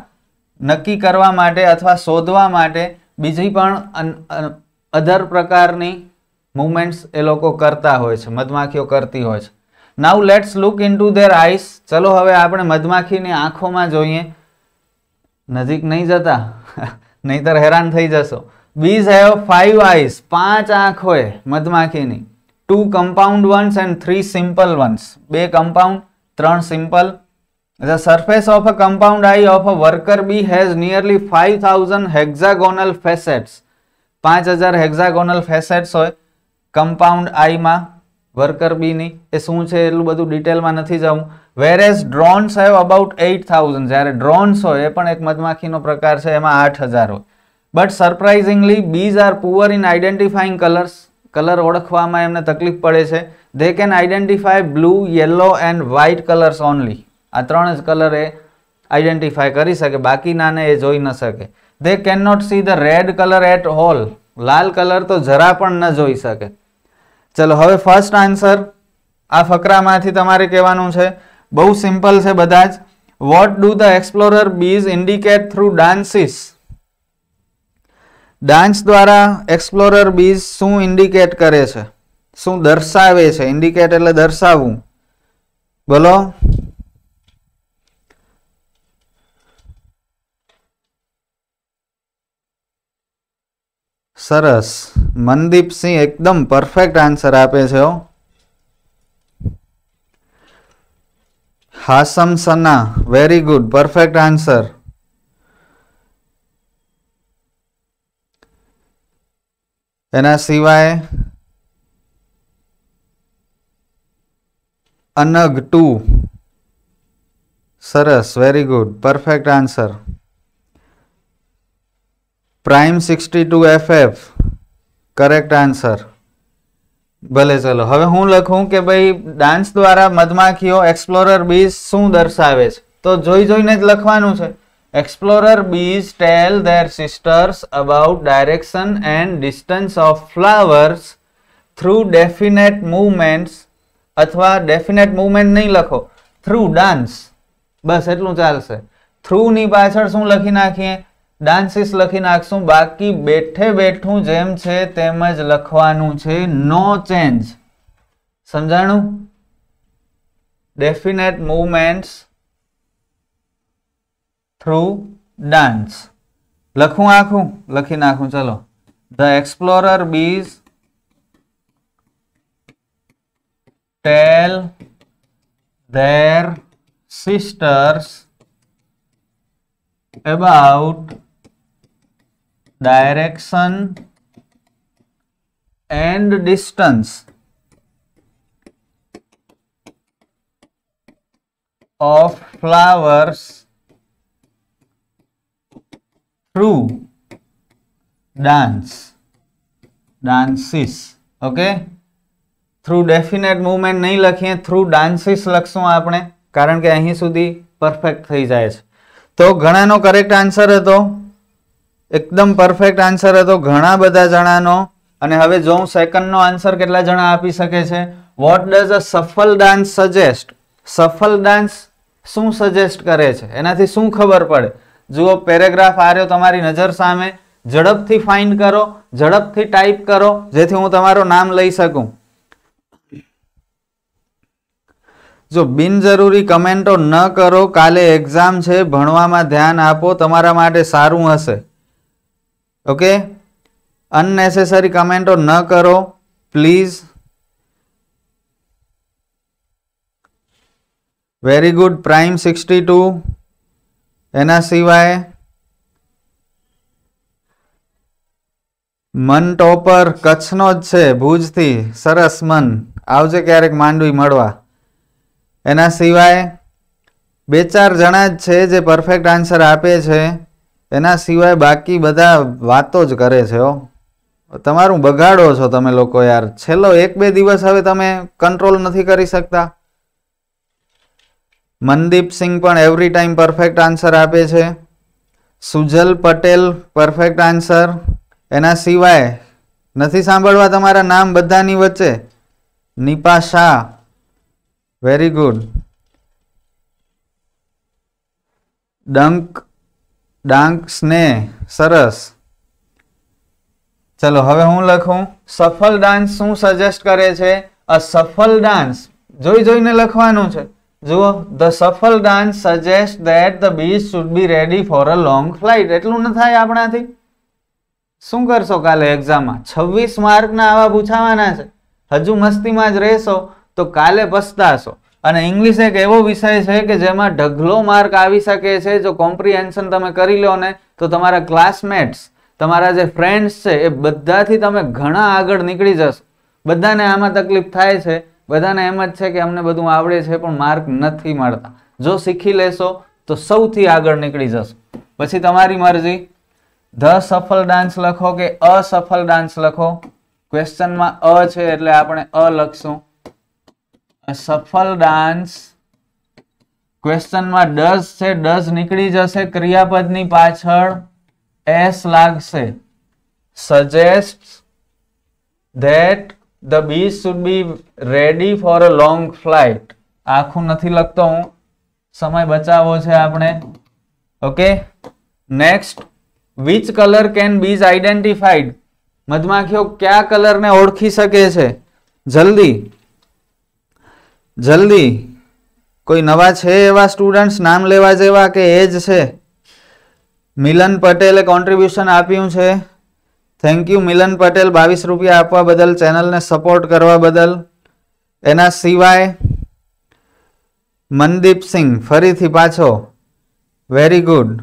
નક્કી કરવા માટે અથવા શોધવા માટે બીજી પણ અધર પ્રકારની મુવમેન્ટ્સ એ લોકો કરતા હોય છે, મધમાખીઓ કરતી હોય છે. Now let's look in to their eyes ચલો હવે આપણે મધમાખીની આંખોમાં જોઈએ. નજીક નહીં જતા? (laughs) નહીતર હેરાન થઈ જશો. બીઝ હેવ ફાઈવ આઈસ પાંચ આંખ હોય મધમાખીની. Two compound ones and three simple ones બે કમ્પાઉન્ડ ત્રણ simple The surface of a compound eye of a worker bee has nearly 5000 hexagonal facets. પાંચ હજાર હેક્ઝાગોનલ ફેસેટ્સ હોય. કમ્પાઉન્ડ આઈમાં વર્કર બીની એ શું છે એટલું બધું ડિટેલમાં નથી જવું whereas drones have about eight thousand જ્યારે ડ્રોન્સ હોય, એ પણ એક મધમાખીનો પ્રકાર છે, એમાં આઠ હજાર હોય. But surprisingly bees are poor in identifying colours colour ઓળખવામાં એમને તકલીફ પડે છે. They can identify blue yellow and white colours only આ ત્રણ જ કલર એ આઈડેન્ટિફાય કરી શકે બાકીનાને એ જોઈ ન શકે. They can not see the red colour at all Lal colour તો જરા પણ ન જોઈ શકે. ચલો, હવે ફર્સ્ટ આન્સર આ ફકરામાંથી તમારે કહેવાનું છે, બહુ સિમ્પલ છે બધા જ. What do the explorer bees indicate through dances dance દ્વારા એક્સપ્લોરર બીઝ શું ઇન્ડિકેટ કરે છે? શું દર્શાવે છે? ઇન્ડિકેટ એટલે દર્શાવવું. બોલો. સરસ. મનદીપસિંહ એકદમ પરફેક્ટ આન્સર આપે છે Hasam Sana very good perfect answer એના સિવાય અનગ ટુ. સરસ very good perfect answer prime sixty two F F correct answer ભલે ચલો. હવે હું લખું કે ભાઈ ડાન્સ દ્વારા મધમાખીઓ એક્સપ્લોરર બીઝ શું દર્શાવે છે? તો જોઈ જોઈને જ લખવાનું છે. Explorer bees tell their sisters about direction and distance of flowers through definite movements અથવા ડેફિનેટ મૂવમેન્ટ નહીં લખો. થ્રુ ડાન્સ બસ એટલું ચાલશે. થ્રુની પાછળ શું લખી નાખીએ? ડાન્સીસ લખી નાખશું. બાકી બેઠે બેઠું જેમ છે તેમ જ લખવાનું છે. નો ચેન્જ સમજાણું? ડેફિનેટ મૂવમેન્ટ્સ થ્રુ ડાન્સ લખું આખું? લખી નાખું. ચલો. The explorer bees tell their sisters about direction and distance of flowers through dance dances okay? Through definite movement નહીં લખીએ, થ્રુ ડાન્સીસ લખશું આપણે, કારણ કે અહીં સુધી પરફેક્ટ થઈ જાય છે. તો ઘણાનો કરેક્ટ આન્સર હતો. એકદમ પરફેક્ટ આન્સર હતો. ઘણા બધા જણાનો. અને હવે જો હું સેકન્ડનો આન્સર કેટલા જણા આપી શકે છે? What does a shuffle dance suggest shuffle dance શું સજેસ્ટ કરે છે? એનાથી શું ખબર પડે? જુઓ પેરેગ્રાફ આર્યો તમારી નજર સામે. ઝડપથી ફાઇન્ડ કરો. ઝડપથી ટાઈપ કરો. જેથી હું તમારું નામ લઈ શકું. જો બિનજરૂરી કમેન્ટો ન કરો, કાલે એક્ઝામ છે, ભણવામાં ધ્યાન આપો, તમારા માટે સારું હશે. ઓકે? અનનેસેસરી કમેન્ટો ન કરો please very good prime sixty two એના સિવાય, મન ટોપર કચ્છનો જ છે, ભુજથી. સરસ મન. આવજે ક્યારેક માંડવી મળવા. એના સિવાય, બે ચાર જણા જ છે જે પરફેક્ટ આન્સર આપે છે. એના સિવાય બાકી બધા વાતો જ કરે છે, હો. તમારું બગાડો છો તમે લોકો યાર. છેલ્લો એક બે દિવસ હવે તમે કંટ્રોલ નથી કરી શકતા. મનદીપ સિંહ પણ એવરી ટાઈમ પરફેક્ટ આન્સર આપે છે. સુજલ પટેલ પરફેક્ટ આન્સર એના સિવાય નથી સાંભળવા તમારા નામ બધાની વચ્ચે? નિપા શાહ. વેરી ગુડ ડંક ડાંક, સ્નેહ, સરસ. ચલો, હવે હું લખું. સફલ ડાન્સ શું સજેસ્ટ કરે છે? A Safal dance. જોઈ જોઈને લખવાનું છે. જુઓ, the shuffle dance suggest that the bees should be ready for a long flight એટલું ન થાય આપણાથી? શું કરશો કાલે એક્ઝામમાં છવ્વીસ માર્કના આવા પૂછાવાના છે. હજુ મસ્તીમાં જ રહેશો, તો કાલે પસ્તાશો. અને ઇંગ્લિશ એક એવો વિષય છે કે જેમાં ઢગલો માર્ક આવી શકે છે. જો કોમ્પ્રિહેન્શન તમે કરી લો ને, તો તમારા ક્લાસમેટ્સ તમારા જે ફ્રેન્ડ્સ છે, એ બધાથી તમે ઘણા આગળ નીકળી જશો. બધાને આમાં તકલીફ થાય છે. બધાને એમ જ છે કે અમને બધું આવડે છે, પણ માર્ક નથી મળતા. જો શીખી લેશો, તો સૌથી આગળ નીકળી જશો. પછી તમારી મરજી. ધ સફળ ડાન્સ લખો કે અસફળ ડાન્સ લખો? ક્વેશ્ચનમાં અ છે એટલે આપણે અ લખશું. સફળ ડાન્સ ક્વેશ્ચનમાં ડઝ છે ડઝ નીકળી જશે, ક્રિયાપદની પાછળ એસ લાગશે. Suggest that the bee should be ready for a long flight આખું નથી લખતો હું. સમય બચાવવો છે આપણે. Okay next which colour can bees identified મધમાખીઓ કયા કલરને ઓળખી શકે છે? જલ્દી. જલ્દી. કોઈ નવા છે એવા સ્ટુડન્ટ્સ નામ લેવા જેવા કે એ જ છે? મિલન પટેલે કોન્ટ્રીબ્યુશન આપ્યું છે. Thank you Milan Patel. બાવીસ રૂપિયા આપવા બદલ, ચેનલને સપોર્ટ કરવા બદલ. એના સિવાય મનદીપ સિંહ, ફરીથી પાછો. Very good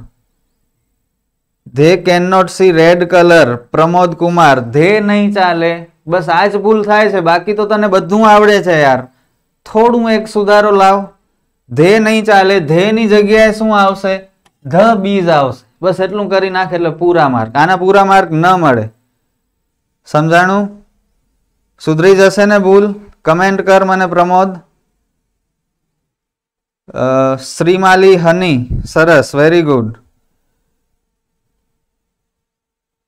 they can not see red colour Pramod Kumar, they નહીં ચાલે. બસ, આ જ ભૂલ થાય છે. બાકી તો તને બધું આવડે છે યાર. થોડું એક સુધારો લાવ. ધે નહીં ચાલે, ધે ની જગ્યાએ શું આવશે? ધ બીજ આવશે. બસ એટલું કરી નાખે એટલે પૂરા માર્ક. આના પૂરા માર્ક ન મળે. સમજાણું? સુધરી જશે ને ભૂલ? કમેન્ટ કર મને પ્રમોદ. શ્રીમાલી હની, સરસ વેરી ગુડ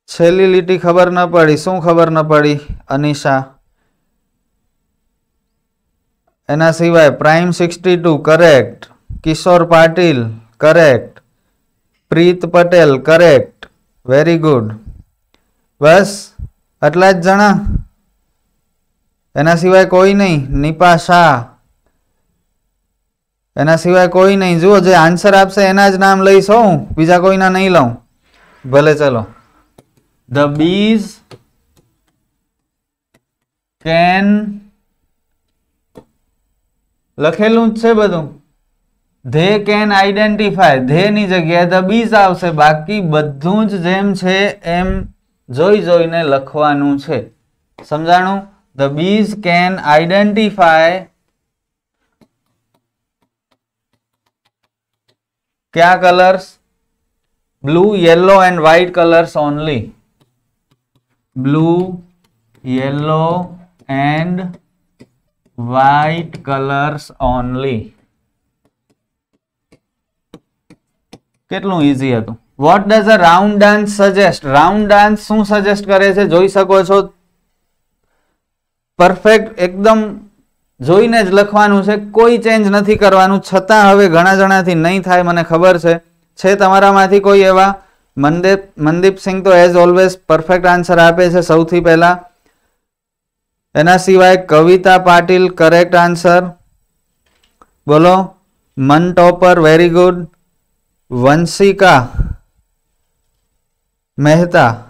છેલ્લી લીટી ખબર ન પડી. શું ખબર ન પડી? અનિશા. એના સિવાય prime sixty two correct Kishor Patil correct Preet Patel correct very good બસ, આટલા જ જણા. એના સિવાય કોઈ નહીં, નિપા શાહ. એના સિવાય કોઈ નહીં. જુઓ, જે આન્સર આપશે એના જ નામ લઈશ હું બીજા કોઈના નહીં લઉં. ભલે ચલો. ધ બીઝ કેન લખેલું જ છે બધું. They can identify. ધે ની જગ્યાએ ધ બીજ આવશે. બાકી બધું જ જેમ છે એમ જોઈ જોઈને લખવાનું છે. સમજાણું? The bees can identify. કયા colours? Blue, yellow and white colours only. Blue, yellow and white colors only. કેટલું ઈઝી હતું. What does a round dance suggest round dance શું સજેસ્ટ કરે છે? જોઈ શકો છો. પરફેક્ટ એકદમ જોઈને જ લખવાનું છે. કોઈ ચેન્જ નથી કરવાનું. છતાં હવે ઘણા જણાથી નહીં થાય, મને ખબર છે. છે તમારામાંથી કોઈ એવા? મનદીપ મનદીપ સિંહ તો એઝ ઓલવેઝ પરફેક્ટ આન્સર આપે છે સૌથી પહેલા. એના સિવાય કવિતા પાટીલ કરેક્ટ આન્સર બોલો, મન topper very good Vanshika Mehta.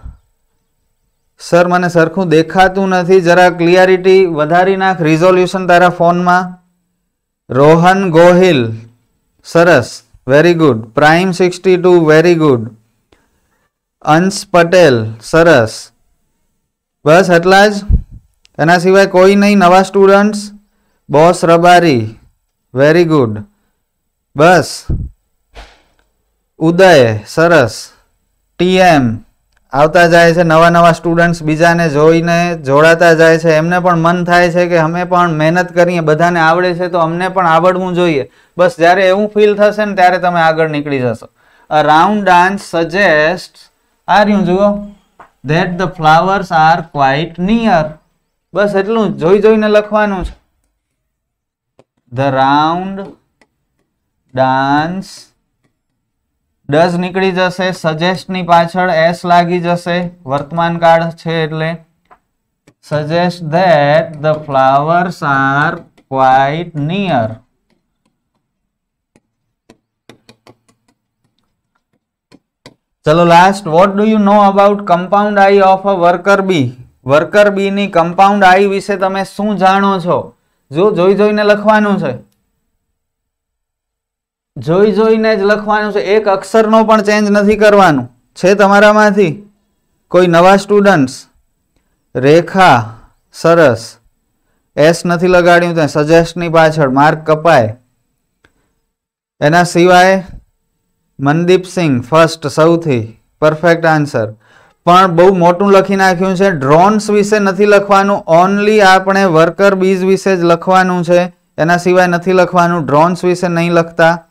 Sir, મને સરખું દેખાતું નથી. જરા ક્લિયરિટી વધારી નાખ રિઝોલ્યુશન તારા ફોનમાં. રોહન ગોહિલ, સરસ very good prime sixty two very good Ansh Patel, સરસ. બસ, એટલા જ? એના સિવાય કોઈ નહીં, નવા students boss Rabari very good બસ. ઉદય, સરસ. ટીએમ આવતા જાય છે નવા નવા સ્ટુડન્ટ્સ બીજાને જોઈને જોડાતા જાય છે. એમને પણ મન થાય છે કે અમે પણ મહેનત કરીએ, બધાને આવડે છે તો અમને પણ આવડવું જોઈએ. બસ જ્યારે એવું ફીલ થશે ને ત્યારે તમે આગળ નીકળી જશો. અ રાઉન્ડ ડાન્સ સજેસ્ટ આ રહ્યું જુઓ. That the flowers are quite near બસ એટલું જોઈ જોઈને લખવાનું છે. ધ રાઉન્ડ ડાન્સ ડઝ નીકળી જશે. સજેસ્ટની પાછળ એસ લાગી જશે. વર્તમાન કાળ છે એટલે suggest that the flowers are quite near. ચલો last. What do you know about compound eye of a worker bee? Worker bee ની કમ્પાઉન્ડ આઈ વિશે તમે શું જાણો છો? જો જોઈ જોઈને લખવાનું છે. જોઈ જોઈને જ લખવાનું છે. એક અક્ષરનો પણ ચેન્જ નથી કરવાનું. છે તમારામાંથી? કોઈ નવા સ્ટુડન્ટ્સ રેખા, સરસ. એસ નથી લગાડ્યું ત્યાં. સજેસ્ટની પાછળ. માર્ક કપાય. એના સિવાય મનદીપસિંહ ફર્સ્ટ સૌથી. પરફેક્ટ આન્સર પણ બહુ મોટું લખી નાખ્યું છે. ડ્રોન્સ વિશે નથી લખવાનું ઓનલી આપણે વર્કર બીઝ વિશે જ લખવાનું છે. એના સિવાય નથી લખવાનું, ડ્રોન્સ વિશે નહીં લખતા.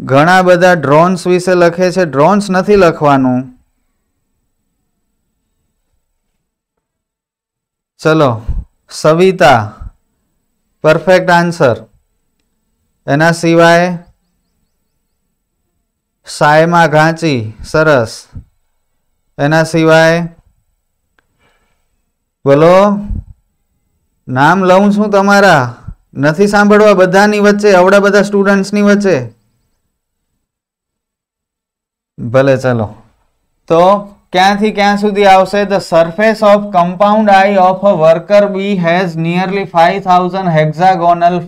ઘણા બધા ડ્રોન્સ વિશે લખે છે, ડ્રોન્સ નથી લખવાનું. ચલો, સવિતા પરફેક્ટ આન્સર એના સિવાય સાયમાં ઘાંચી, સરસ. એના સિવાય બોલો, નામ લઉં છું તમારા. નથી સાંભળવા બધાની વચ્ચે, આવડા બધા સ્ટુડન્ટ્સની વચ્ચે. ભલે, ચલો. તો ક્યાંથી ક્યાં સુધી આવશે? The surface of compound eye of a worker bee has nearly five thousand hexagonal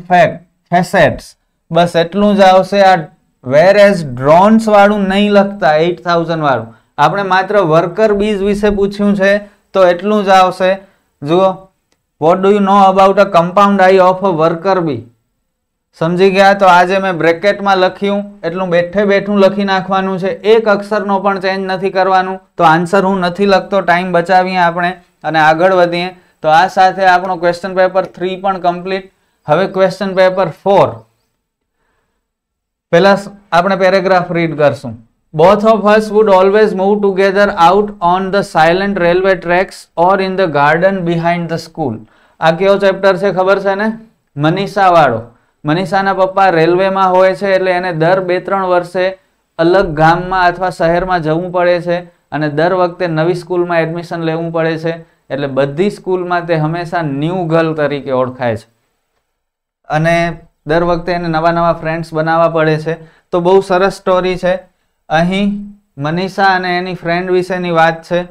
facets બસ એટલું જ આવશે આ વેર એઝ ડ્રોન્સ વાળું નહીં લખતા એઇટ થાઉઝન્ડ વાળું. આપણે માત્ર વર્કર બીઝ વિશે પૂછ્યું છે, તો એટલું જ આવશે. જુઓ what do you know about a compound eye of a worker bee સમજી ગયા? તો આજે મેં બ્રેકેટમાં લખ્યું, એટલું બેઠે બેઠું લખી નાખવાનું છે. એક અક્ષરનો પણ ચેન્જ નથી કરવાનું. તો આન્સર હું નથી લખતો ટાઈમ બચાવીએ આપણે અને આગળ વધીએ. તો આ સાથે આપણો ક્વેશ્ચન પેપર થ્રી પણ કમ્પ્લીટ હવે ક્વેશ્ચન પેપર ફોર પહેલા આપણે પેરેગ્રાફ રીડ કરશું. Both of us would always move together out on the silent railway tracks or in the garden behind the school આ કેવો ચેપ્ટર છે ખબર છે ને? મનીષા વાળો મનીષાના પપ્પા રેલવેમાં હોય છે એટલે એને દર બે ત્રણ વર્ષે અલગ ગામમાં અથવા શહેરમાં જવું પડે છે અને દર વખતે નવી સ્કૂલમાં એડમિશન લેવું પડે છે એટલે બધી સ્કૂલમાં તે હંમેશા ન્યૂ ગર્લ તરીકે ઓળખાય છે. અને દર વખતે એને નવા નવા ફ્રેન્ડ્સ બનાવવા પડે છે. તો બહુ સરસ સ્ટોરી છે. અહીં મનીષા અને એની ફ્રેન્ડ વિશેની વાત છે.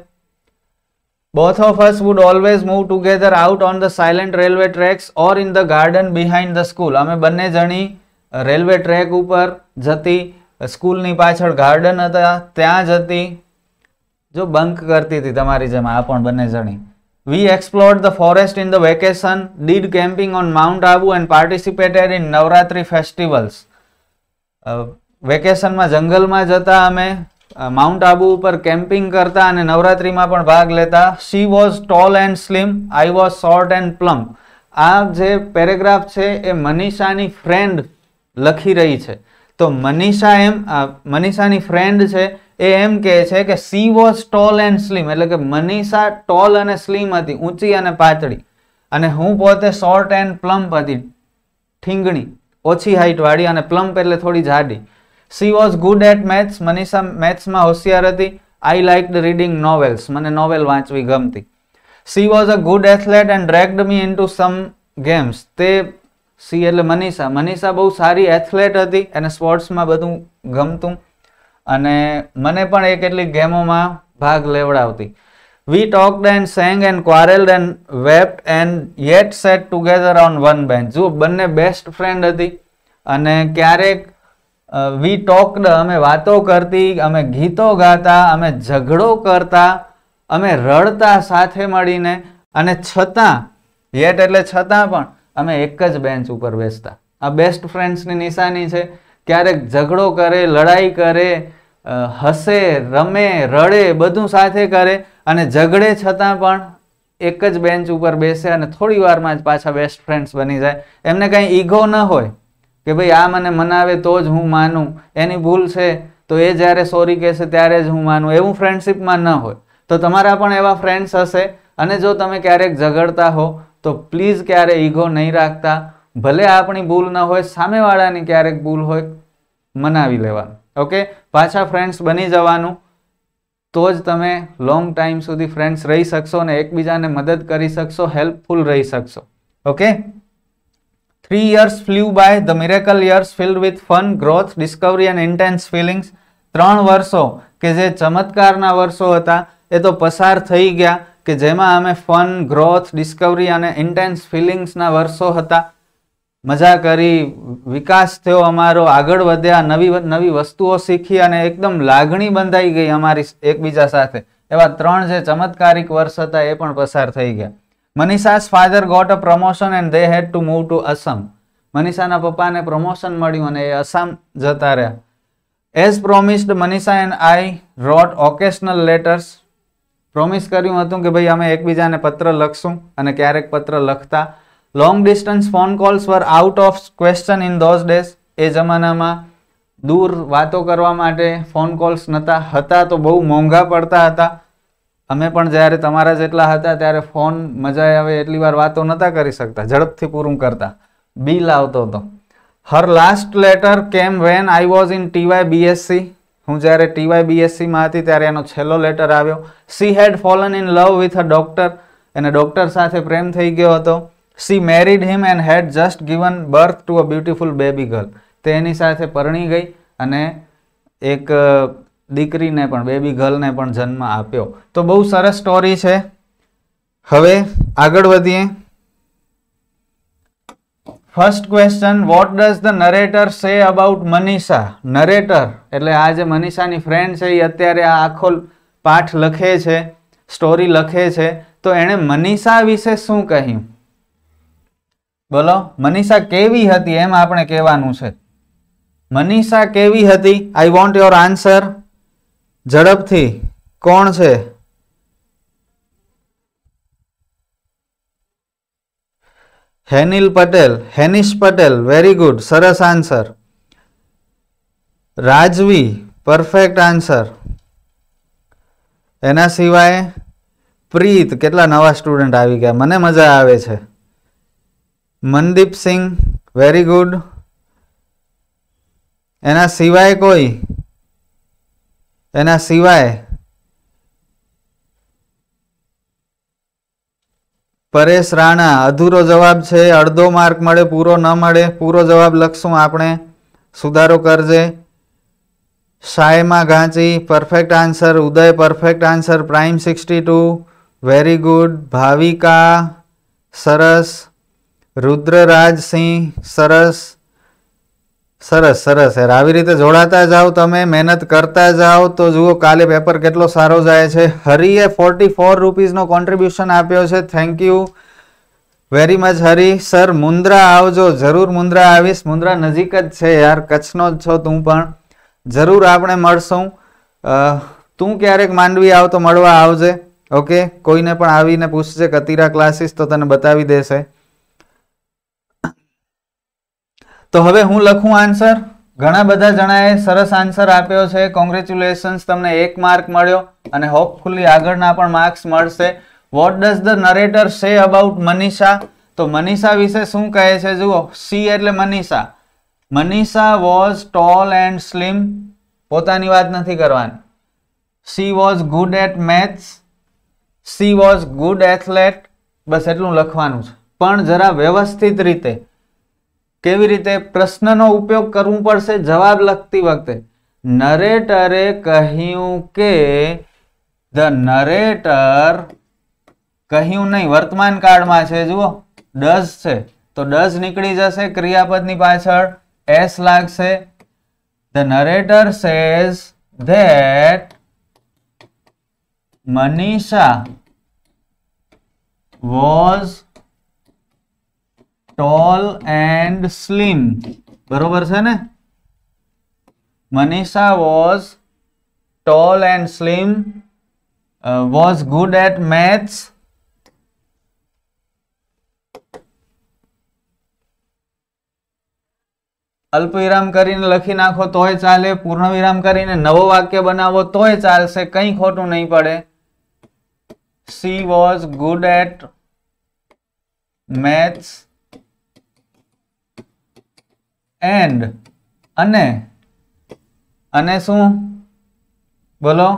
Both of us would always move together out on the silent railway tracks or in the garden behind the school અમે બંને જણી રેલવે ટ્રેક ઉપર જતી સ્કૂલની પાછળ ગાર્ડન હતા, ત્યાં જતી. જો બંક કરતી હતી તમારી જેમ, આ પણ બંને જણી. We explored the forest in the vacation, did camping on Mount Abu and participated in Navratri festivals. વેકેશનમાં જંગલમાં જતા અમે માઉન્ટ આબુ ઉપર કેમ્પિંગ કરતા અને નવરાત્રિમાં પણ ભાગ લેતા. She was tall and slim I was short and plump આ જે પેરેગ્રાફ છે એ મનીષાની ફ્રેન્ડ લખી રહી છે. તો મનીષા એમ મનીષાની ફ્રેન્ડ છે એ એમ કહે છે કે she was tall and slim એટલે કે મનીષા ટોલ અને સ્લીમ હતી, ઊંચી અને પાતળી. અને હું પોતે શોર્ટ એન્ડ પ્લમ્પ હતી, ઠીંગણી, ઓછી હાઈટ વાળી અને પ્લમ્પ એટલે થોડી જાડી. She was good at maths Manisha મેથ્સમાં હોશિયાર હતી. આઈ લાઇક રીડિંગ નોવેલ્સ મને નોવેલ વાંચવી ગમતી. She was a good athlete and dragged me in to some games તે સી એટલે મનીષા. મનીષા બહુ સારી એથ્લેટ હતી, એને સ્પોર્ટ્સમાં બધું ગમતું. અને મને પણ એ કેટલીક ગેમોમાં ભાગ લેવડાવતી. We talked and sang and quarrelled and wept and yet sat together on one bench જુઓ, બંને બેસ્ટ ફ્રેન્ડ હતી અને ક્યારેક વી ટોકડ અમે વાતો કરતી, અમે ગીતો ગાતા, અમે ઝઘડો કરતા, અમે રડતા સાથે મળીને અને છતાં યેટ એટલે છતાં પણ, અમે એક જ બેન્ચ ઉપર બેસતા. આ બેસ્ટ ફ્રેન્ડ્સની નિશાની છે. ક્યારેક ઝઘડો કરે, લડાઈ કરે હસે, રમે, રડે, બધું સાથે કરે અને ઝઘડે છતાં પણ એક જ બેન્ચ ઉપર બેસે અને થોડી વારમાં જ પાછા બેસ્ટ ફ્રેન્ડ્સ બની જાય. એમને કંઈ ઈગો ન હોય કે ભાઈ આ મને મનાવે તો જ હું માનું. એની ભૂલ છે તો એ જ્યારે સોરી કહેશે ત્યારે જ હું માનું. એવું ફ્રેન્ડશિપમાં ન હોય. તો તમારા પણ એવા ફ્રેન્ડ્સ હશે અને જો તમે ક્યારેક ઝઘડતા હો તો પ્લીઝ ક્યારે ઈગો નહીં રાખતા. ભલે આપણી ભૂલ ન હોય, સામેવાળાની ક્યારેક ભૂલ હોય, મનાવી લેવાનું. ઓકે પાછા ફ્રેન્ડ્સ બની જવાનું. તો જ તમે લોંગ ટાઈમ સુધી ફ્રેન્ડ્સ રહી શકશો અને એકબીજાને મદદ કરી શકશો હેલ્પફુલ રહી શકશો. Okay three years flew by the miracle years filled with fun growth discovery and intense feelings ત્રણ વર્ષો કે જે ચમત્કારના વર્ષો હતા, એ તો પસાર થઈ ગયા કે જેમાં અમે ફન ગ્રોથ ડિસ્કવરી અને ઇન્ટેન્સ ફિલિંગ્સના વર્ષો હતા. મજા કરી, વિકાસ થયો અમારો, આગળ વધ્યા, નવી નવી વસ્તુઓ શીખી અને એકદમ લાગણી બંધાઈ ગઈ અમારી એકબીજા સાથે. એવા ત્રણ જે ચમત્કારિક વર્ષ હતા એ પણ પસાર થઈ ગયા. Manisha's father got a promotion and they had to move to Assam મનીષાના પપ્પાને પ્રમોશન મળ્યું અને એ અસમ જતા રહ્યા. As promised Manisha and I wrote occasional letters promise કર્યું હતું કે ભાઈ, અમે એકબીજાને પત્ર લખશું અને ક્યારેક પત્ર લખતા long distance phone calls were out of question in those days એ જમાનામાં દૂર વાતો કરવા માટે ફોન કોલ્સ નહોતા હતા તો બહુ મોંઘા પડતા હતા. અમે પણ જ્યારે તમારા જેટલા હતા ત્યારે ફોન મજા આવે એટલી વાર વાતો નહોતા કરી શકતા, ઝડપથી પૂરું કરતા. બિલ આવતો હતો. Her last letter came when I was in TY BSc હું જ્યારે ટીવાય બીએસસીમાં હતી ત્યારે એનો છેલ્લો લેટર આવ્યો. She had fallen in love with a doctor એને ડૉક્ટર સાથે પ્રેમ થઈ ગયો હતો. She married him and had just given birth to a beautiful baby girl તે એની સાથે પરણી ગઈ અને એક દીકરીને પણ બેબી ગર્લને પણ જન્મ આપ્યો. તો બહુ સરસ સ્ટોરી છે. હવે આગળ વધીએ. First question what does the narrator say about Manisha narrator એટલે આ જે મનીષાની ફ્રેન્ડ છે એ અત્યારે આ આખો પાઠ લખે છે સ્ટોરી લખે છે. તો એણે મનીષા વિશે શું કહ્યું? બોલો, મનીષા કેવી હતી એમ આપણે કહેવાનું છે. મનીષા કેવી હતી? આઈ વોન્ટ યોર આન્સર ઝડપથી. કોણ છે? હેનિલ પટેલ. હેનિશ પટેલ. વેરી ગુડ સરસ આન્સર રાજવી. પરફેક્ટ આન્સર એના સિવાય પ્રીત. કેટલા નવા સ્ટુડન્ટ આવી ગયા. મને મજા આવે છે. મનદીપ સિંહ વેરી ગુડ એના સિવાય કોઈ? એના સિવાય? પરેશ રાણા, અધૂરો જવાબ છે, અડધો માર્ક મળે, પૂરો ન મળે, પૂરો જવાબ લખશું આપણે. સુધારો કરજે. Shayma Ghanchi perfect answer Uday perfect answer prime sixty two very good Bhavika, સરસ. રુદ્રરાજસિંહ સરસ. સરસ સરસ. યાર આવી રીતે જોડાતા જાઓ તમે, મહેનત કરતા જાઓ તો જુઓ કાલે પેપર કેટલો સારો જાય છે. હરીએ ફોર્ટી ફોર રૂપીઝનો કોન્ટ્રીબ્યુશન આપ્યો છે. Thank you very much Hari. Sir Mundra આવજો. જરૂર મુન્દ્રા આવીશ. મુન્દ્રા નજીક જ છે યાર. કચ્છનો જ છો તું પણ. જરૂર આપણે મળશું. તું ક્યારેક માંડવી આવ તો મળવા આવજે. ઓકે કોઈને પણ આવીને પૂછજે. કતિરા ક્લાસીસ તો તને બતાવી દેશે. તો હવે હું લખું આન્સર ઘણા બધા જણાએ સરસ આન્સર આપ્યો છે. કોંગ્રેચ્યુલેશન્સ તમને એક માર્ક મળ્યો અને હોપફુલી આગળના પણ માર્ક્સ મળશે. What does the narrator say about Manisha? તો મનીષા વિશે શું કહે છે? જુઓ સી એટલે Manisha. Manisha was tall and slim પોતાની વાત નથી કરવાની. She was good at maths she was good athlete બસ એટલું લખવાનું છે. પણ જરા વ્યવસ્થિત રીતે કેવી રીતે પ્રશ્નનો ઉપયોગ કરવું પડશે? જવાબ લખતી વખતે, નરેટરે કહ્યું કે, ધ નરેટર કહ્યું નહીં, વર્તમાન કાળમાં છે, જુઓ, ડઝ છે. તો ડઝ નીકળી જશે ક્રિયાપદની પાછળ, એસ લાગશે. The narrator says that Manisha was tall and slim બરોબર છે ને? Manisha was tall and slim was good at maths અલ્પ અલ્પવિરામ કરીને લખી નાખો તોય ચાલે, પૂર્ણ વિરામ કરીને નવો વાક્ય બનાવો તોય ચાલશે, કંઈ ખોટું નહીં પડે. She was good at maths and અને. અને શું? બોલો.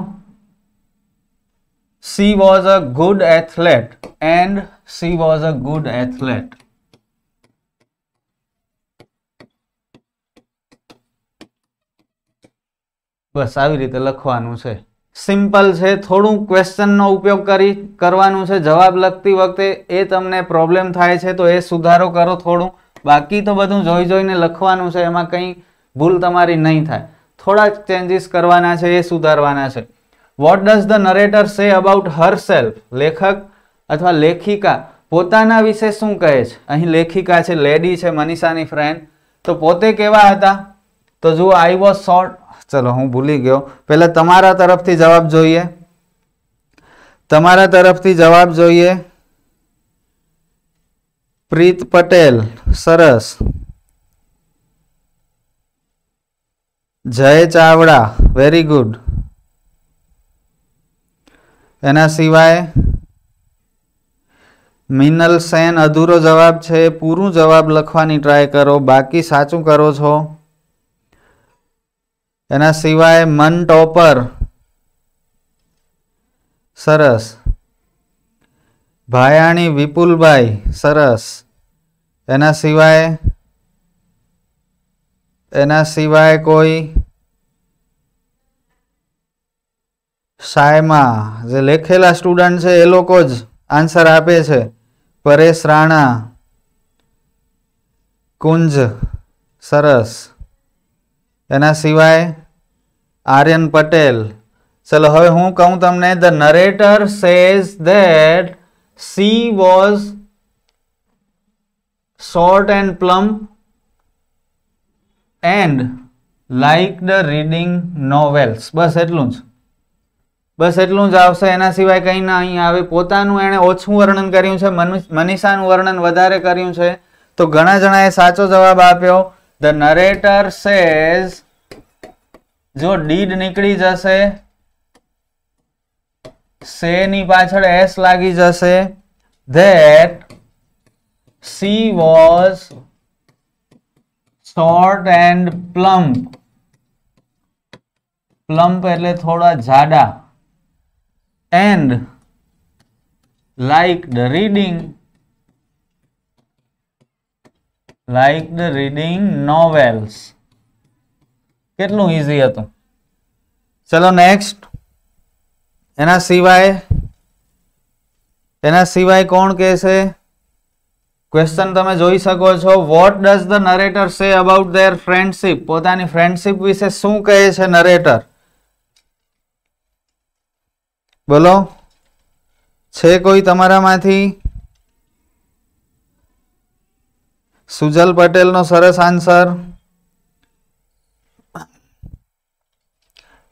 She was a good athlete and she was a good athlete બસ આવી રીતે લખવાનું છે. સિમ્પલ છે, થોડું ક્વેશ્ચનનો ઉપયોગ કરી, કરવાનું છે. જવાબ લખતી વખતે એ તમને પ્રોબ્લેમ થાય છે તો એ સુધારો કરો થોડું. બાકી તો બધું જોઈ જોઈને લખવાનું છે, એમાં કંઈ ભૂલ તમારી નહીં થાય. થોડા ચેન્જીસ કરવાના છે, એ સુધારવાના છે. What does the narrator say about herself લેખક અથવા લેખિકા પોતાના વિશે શું કહે છે? અહીં લેખિકા છે લેડી છે, મનીષાની ફ્રેન્ડ તો પોતે કેવા હતા? તો જુઓ આઈ વોઝ શોર્ટ ચલો, હું ભૂલી ગયો. પહેલાં તમારા તરફથી જવાબ જોઈએ. તમારા તરફથી જવાબ જોઈએ. પ્રીત પટેલ, સરસ. જય ચાવડા વેરી ગુડ એના સિવાય મિનલ સેન, અધૂરો જવાબ છે, પૂરું જવાબ લખવાની ટ્રાય કરો, બાકી સાચું કરો છો. એના સિવાય મન ટોપર, સરસ. ભાયાણી વિપુલભાઈ, સરસ. એના સિવાય એના સિવાય કોઈ સાયમા, જે લેખેલા સ્ટુડન્ટ છે, એ લોકો જ આન્સર આપે છે. પરેશ રાણા, કુંજ, સરસ. એના સિવાય, આર્યન પટેલ. ચલો, હવે હું કહું તમને the narrator says that she was short and plump like the reading novels બસ એટલું જ. બસ એટલું જ આવશે. એના સિવાય કંઈ ના અહીં આવે. પોતાનું એણે ઓછું વર્ણન કર્યું છે. મનીષાનું વર્ણન વધારે કર્યું છે. તો ઘણા જણાએ સાચો જવાબ આપ્યો. ધ નરેટર સેઝ જો ડીડ નીકળી જશે સે ની પાછળ એસ લાગી જશે? That she was short and plump plump એટલે થોડા જાડા. And like the reading like the reading novels કેટલું ઇઝી હતું? ચલો નેક્સ્ટ એના સિવાય એના સિવાય કોણ કહે છે? ક્વેશ્ચન તમે જોઈ શકો છો. What does the narrator say about their friendship પોતાની ફ્રેન્ડશીપ વિશે શું કહે છે નરેટર બોલો. છે કોઈ તમારામાંથી? સુજલ પટેલનો સરસ આન્સર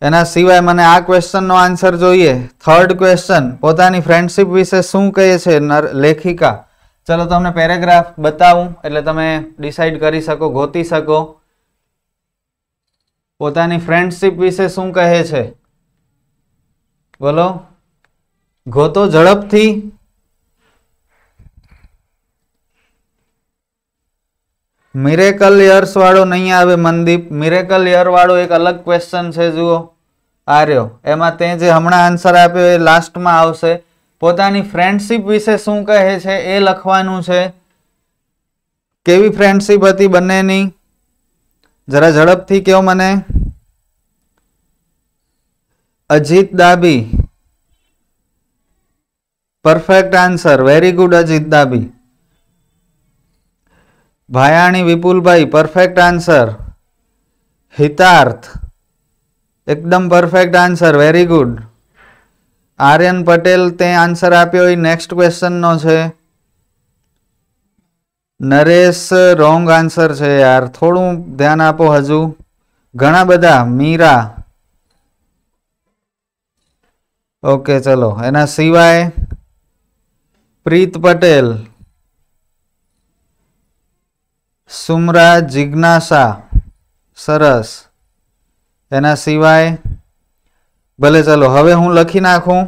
એના સિવાય મને આ ક્વેશ્ચનનો આન્સર જોઈએ. થર્ડ ક્વેશ્ચન પોતાની ફ્રેન્ડશિપ વિશે શું કહે છે લેખિકા? ચલો તમને પેરેગ્રાફ બતાવું, એટલે તમે ડિસાઈડ કરી શકો, ગોતી શકો. પોતાની ફ્રેન્ડશિપ વિશે શું કહે છે? બોલો. ગોતો ઝડપથી. મિરેકલ યર્સ વાળો નહીં આવે મનદીપ. મિરેકલ યર વાળો એક અલગ ક્વેશ્ચન છે, જુઓ. આર્યો એમાં તે જે હમણાં આન્સર આપ્યો એ લાસ્ટમાં આવશે. પોતાની ફ્રેન્ડશિપ વિશે શું કહે છે એ લખવાનું છે. કેવી ફ્રેન્ડશિપ હતી બંનેની? જરા ઝડપથી કહો મને. Ajit Dabi perfect answer very good Ajit Dabi Bhayani Vipulbhai perfect answer Hitarth. એકદમ perfect answer very good Aryan Patel તે આન્સર આપ્યો, એ નેક્સ્ટ ક્વેશ્ચનનો છે. નરેશ રોંગ આન્સર છે યાર, થોડું ધ્યાન આપો હજુ. ઘણા બધા, મીરા. ઓકે ચલો, એના સિવાય પ્રીત પટેલ. સુમરા જિજ્ઞાસા. સરસ. એના સિવાય, ભલે ચલો, હવે હું લખી નાખું.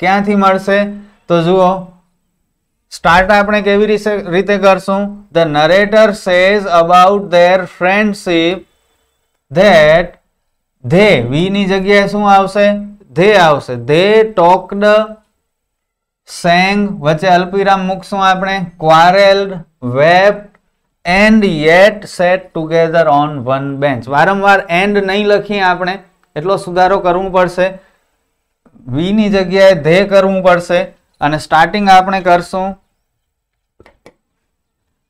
ક્યાંથી મળશે? તો જુઓ સ્ટાર્ટ આપણે કેવી રીતે કરશું? The narrator says about their friendship that they વીની જગ્યાએ શું આવશે? ધે આવશે. ધે ટોકડ સેંગ વચ્ચે અલ્પિરામ મૂકશું આપણે. Quarrelled wept and yet sat together on one bench વારંવાર એન્ડ નહીં લખીએ આપણે, એટલો સુધારો કરવું પડશે. વીની જગ્યાએ ધે કરવું પડશે અને સ્ટાર્ટિંગ આપણે કરશું.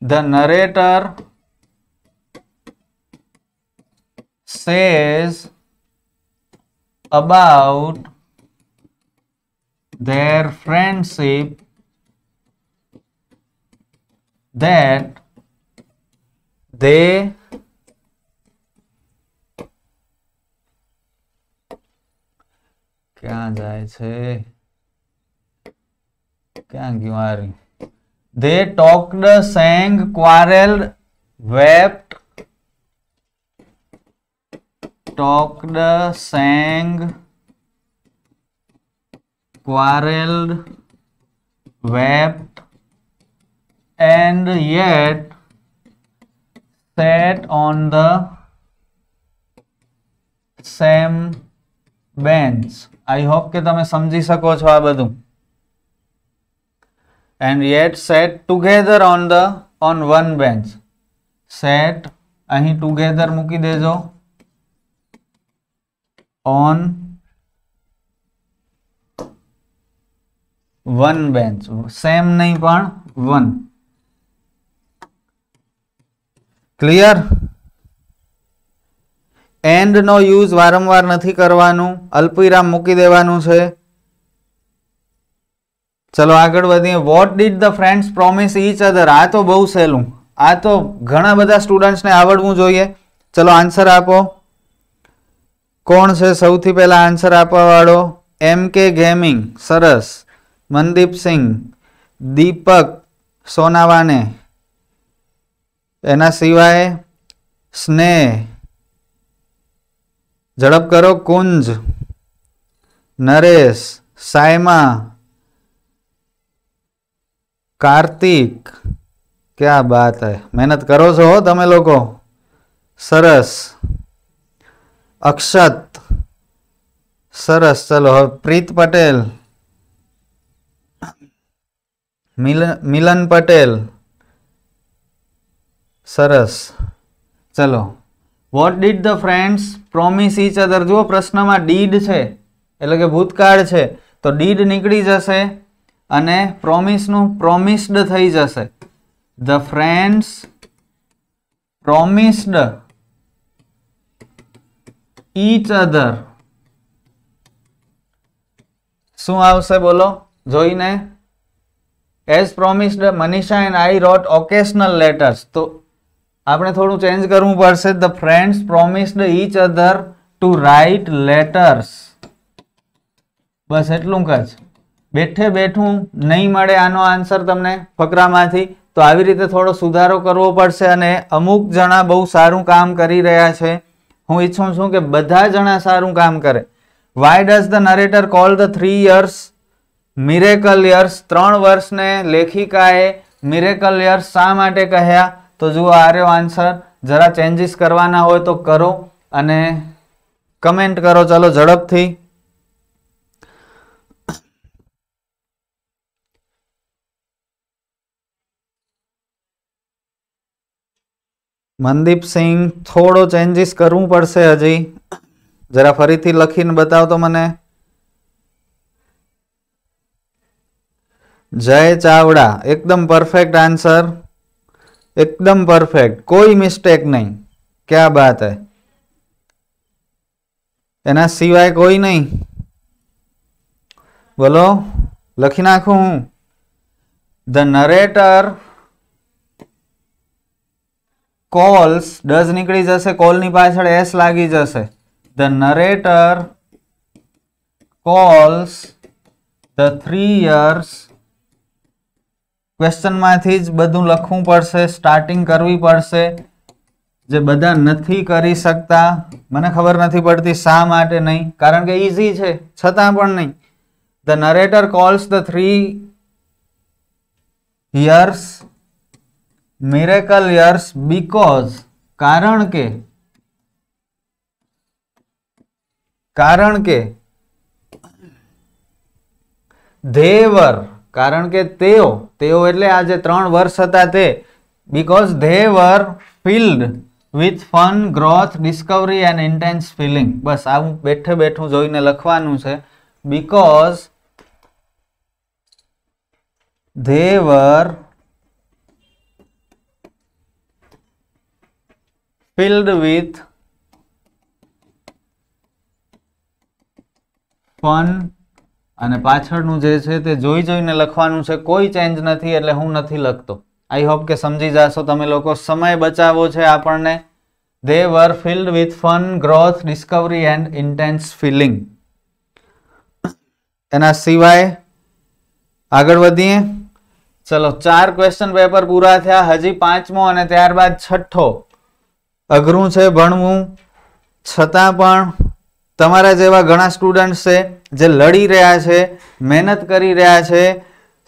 The narrator says about their friendship that they ક્યાં જાય છે ક્યાં ગયું આ રહ્યું they talked sang quarreled wept talked sang quarreled wept and yet sat on the same bench i hope કે તમે સમજી શકો છો આ બધું and yet sat together on the on one bench sat અહીં together મૂકી દેજો on one bench સેમ નહીં પણ one clear and no use વારંવાર નથી કરવાનું. અલ્પવિરામ મૂકી દેવાનું છે. ચલો આગળ વધીએ. What did the friends promise each other આ તો બહુ સહેલું. આ તો ઘણા બધા સ્ટુડન્ટ્સને આવડવું જોઈએ. ચલો આન્સર આપો. કોણ છે સૌથી પહેલા આન્સર આપવાવાળો? એમ કે ગેમિંગ સરસ. મનદીપ સિંહ દીપક સોનાવાને. એના સિવાય સ્નેહ. ઝડપ કરો કુંજ. નરેશ, સાયમા. કાર્તિક. ક્યાં બાત હે? મહેનત કરો છો હો તમે લોકો. સરસ. અક્ષત. સરસ. ચલો, હવે પ્રીત પટેલ. મિલન મિલન પટેલ. સરસ. ચલો. What did the friends promise each other જુઓ, પ્રશ્નમાં ડીડ છે, એટલે કે ભૂતકાળ છે. તો ડીડ નીકળી જશે અને પ્રોમિસનું પ્રોમિસ્ડ થઈ જશે. The friends promised each other શું આવશે? બોલો. જોઈને. As promised Manisha and I wrote occasional letters તો આપણે થોડું ચેન્જ કરવું પડશે. The friends promised each other to write letters બસ એટલું જ. બેઠે બેઠું નહીં મળે આનો આન્સર તમને ફકરામાંથી. તો આવી રીતે થોડો સુધારો કરવો પડશે અને અમુક જણા બહુ સારું કામ કરી રહ્યા છે. હું ઈચ્છું છું કે બધા જણા સારું કામ કરે. Why does the narrator call the three years miracle years ત્રણ વર્ષને લેખિકાએ મિરેકલ યર્સ શા માટે કહ્યા? તો જુઓ આ રહ્યો આન્સર જરા ચેન્જીસ કરવાના હોય તો કરો અને કમેન્ટ કરો. ચલો, ઝડપથી. મનદીપ સિંહ, થોડો ચેન્જીસ કરવું પડશે હજી. જરા ફરીથી લખીને બતાવતો મને. જય ચાવડા. એકદમ પરફેક્ટ આન્સર एकदम परफेक्ट कोई मिस्टेक नहीं क्या बात है એના સિવાય કોઈ નહીં બોલો લખી નાખું હું ધ નરેટર કોલ્સ ડઝ નીકળી જશે કોલની પાછળ એસ લાગી જશે the narrator calls the three years ક્વેશ્ચનમાંથી જ બધું લખવું પડશે સ્ટાર્ટિંગ કરવી પડશે. જે બધા નથી કરી શકતા, મને ખબર નથી પડતી શા માટે નહીં. કારણ કે ઇઝી છે, છતાં પણ નહીં. The narrator calls the three years miracle years because કારણ કે કારણ કે ધેવર કારણ કે તેઓ તેઓ એટલે આ જે ત્રણ વર્ષ હતા તે. Because they were filled with fun growth discovery and intense feeling બસ આવું બેઠે બેઠું જોઈને લખવાનું છે. Because they were filled with fun અને પાછળનું જે છે તે જોઈ જોઈને લખવાનું છે, કોઈ ચેન્જ નથી એટલે હું નથી લખતો. આઈ હોપ કે સમજી જાશો તમે લોકો, સમય બચાવો છે આપણને. They were filled with fun growth discovery and intense feeling એના સિવાય આગળ વધીએ. ચલો, ચાર ક્વેશ્ચન પેપર પૂરા થયા, હજી પાંચમો અને ત્યારબાદ છઠ્ઠો. અઘરું છે, ભણવું. છતાં પણ તમારા જેવા ઘણા સ્ટુડન્ટ્સ છે જે લડી રહ્યા છે, મહેનત કરી રહ્યા છે,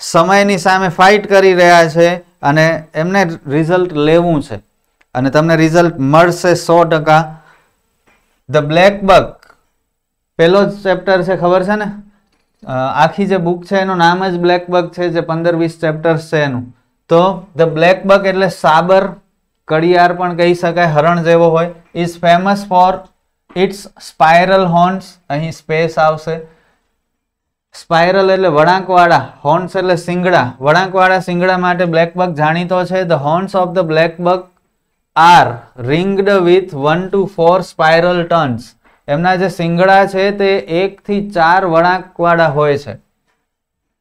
સમયની સામે ફાઇટ કરી રહ્યા છે અને એમને રિઝલ્ટ લેવું છે. અને તમને રિઝલ્ટ મળશે સો ટકા. ધ બ્લેક બક પહેલો જ ચેપ્ટર છે, ખબર છે ને? આખી જે બુક છે એનું નામ જ બ્લેક બક છે, જે પંદર વીસ ચેપ્ટર્સ છે એનું. તો ધ બ્લેક બક એટલે સાબર, કડિયાર પણ કહી શકાય, હરણ જેવો હોય. Is famous for its spiral horns અહીં સ્પેસ આવશે. સ્પાયરલ એટલે વળાંકવાળા હોર્ન્સ એટલે સિંગડા વળાંકવાળા સિંગડા માટે બ્લેકબક જાણીતો છે. The horns of the blackbuck are ringed with one to four spiral turns એમના જે સિંગડા છે તે એકથી ચાર વળાંકવાળા હોય છે.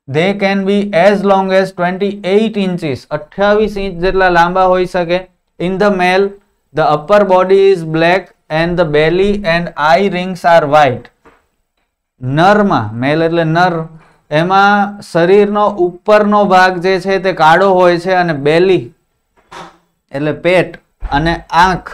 They can be as long as twenty eight inches અઠ્યાવીસ ઇંચ જેટલા લાંબા હોઈ શકે. In the male the upper body is black and the belly and eye rings are white નરમાં, મેલ એટલે નર, એમાં શરીરનો ઉપરનો ભાગ જે છે તે કાળો હોય છે અને બેલી એટલે પેટ અને આંખ.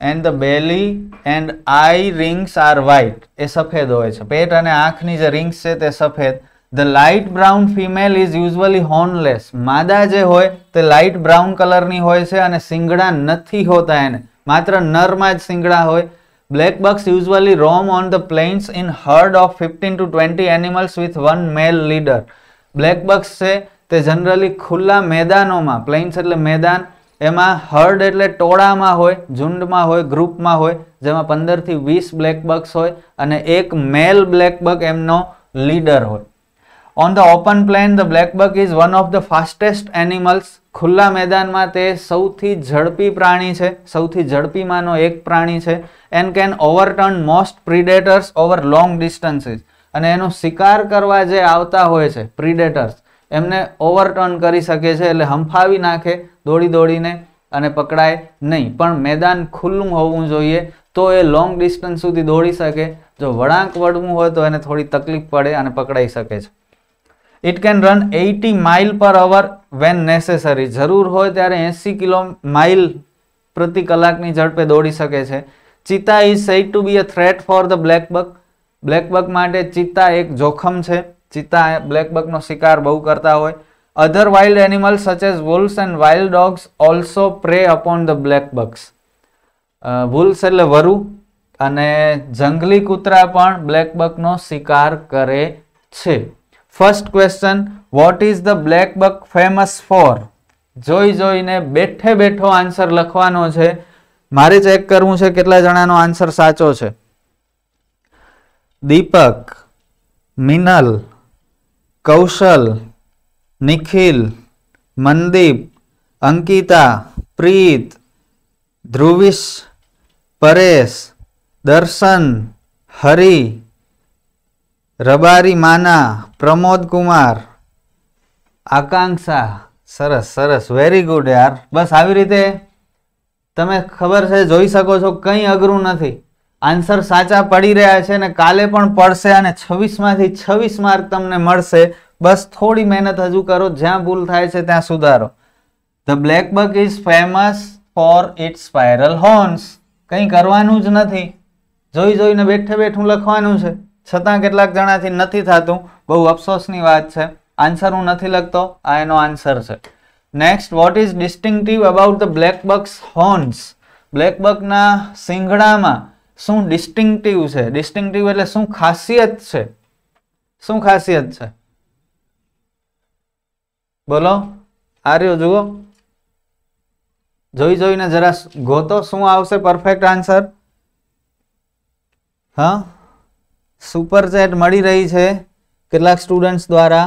And the belly and eye rings are white એ સફેદ હોય છે. પેટ અને આંખની જે રિંગ્સ છે તે સફેદ. The light brown female is usually hornless માદા જે હોય તે લાઇટ બ્રાઉન કલરની હોય છે અને સિંગડા નથી હોતા એને. માત્ર નરમાં જ સિંગડા હોય. Black bucks usually roam on the plains in herd of fifteen to twenty animals with one male leader black bucks છે, તે જનરલી ખુલ્લા મેદાનોમાં પ્લેન્સ એટલે મેદાન. એમાં હર્ડ એટલે ટોળામાં હોય, ઝુંડમાં હોય, ગ્રુપમાં હોય, જેમાં પંદરથી વીસ બ્લેક બક્સ હોય અને એક મેલ બ્લેક બક એમનો લીડર હોય. On the open plain the blackbuck is one of the fastest animals ખુલ્લા મેદાનમાં તે સૌથી ઝડપી પ્રાણી છે, સૌથી ઝડપીમાંનો એક પ્રાણી છે and can overturn most predators over long distances અને એનો શિકાર કરવા જે આવતા હોય છે પ્રિડેટર્સ એમને ઓવરટર્ન કરી શકે છે એટલે હંફાવી નાખે, દોડી દોડીને અને પકડાય નહીં. પણ મેદાન ખુલ્લું હોવું જોઈએ તો એ લોંગ ડિસ્ટન્સ સુધી દોડી શકે. જો વળાંક વળવું હોય તો એને થોડી તકલીફ પડે અને પકડાઈ શકે છે. It can run eighty mile per hour when necessary જરૂર હોય ત્યારે એંસી કિલો માઇલ પ્રતિ કલાકની ઝડપે દોડી શકે છે. Cheetah is said to be a threat for the blackbuck blackbuck માટે ચિત્તા એક જોખમ છે. ચિત્તા બ્લેકબકનો શિકાર બહુ કરતા હોય. Other wild animals such as wolves and wild dogs also prey upon the blackbucks wolves એટલે વરુ અને જંગલી કૂતરા પણ બ્લેકબકનો શિકાર કરે છે. First question what is the black buck famous for જોઈ જોઈને બેઠે બેઠો આન્સર લખવાનો છે. મારે ચેક કરવું છે કેટલા જણાનો આન્સર સાચો છે? દીપક, મિનલ, કૌશલ, નિખિલ, મનદીપ, અંકિતા, પ્રીત, ધ્રુવિશ, પરેશ, દર્શન, હરી રબારી માના, પ્રમોદ કુમાર, આકાંક્ષા, સરસ સરસ વેરી ગુડ યાર. બસ આવી રીતે તમે ખબર છે, જોઈ શકો છો, કંઈ અઘરું નથી. આન્સર સાચા પડી રહ્યા છે અને કાલે પણ પડશે અને છવ્વીસમાંથી છવ્વીસ માર્ક તમને મળશે. બસ થોડી મહેનત હજુ કરો, જ્યાં ભૂલ થાય છે ત્યાં સુધારો. The black buck is famous for it spiral horns કંઈ કરવાનું જ નથી. જોઈ જોઈને બેઠે બેઠું લખવાનું છે. છતાં કેટલાક જણાથી નથી થતું. બહુ અફસોસની વાત છે. આન્સર હું નથી લખતો. આ એનો આન્સર છે. Next what is distinctive about the black bucks horns black બકના સિંગડામાં શું ડિસ્ટિંક્ટિવ છે? ડિસ્ટિંક્ટિવ એટલે શું ખાસિયત છે? શું ખાસિયત છે? બોલો. આર્યો, જુઓ. જોઈ જોઈને જરા ગોતો. શું આવશે? પરફેક્ટ આન્સર હા? સુપર ચેટ મળી રહી છે કેટલાક સ્ટુડન્ટ્સ દ્વારા.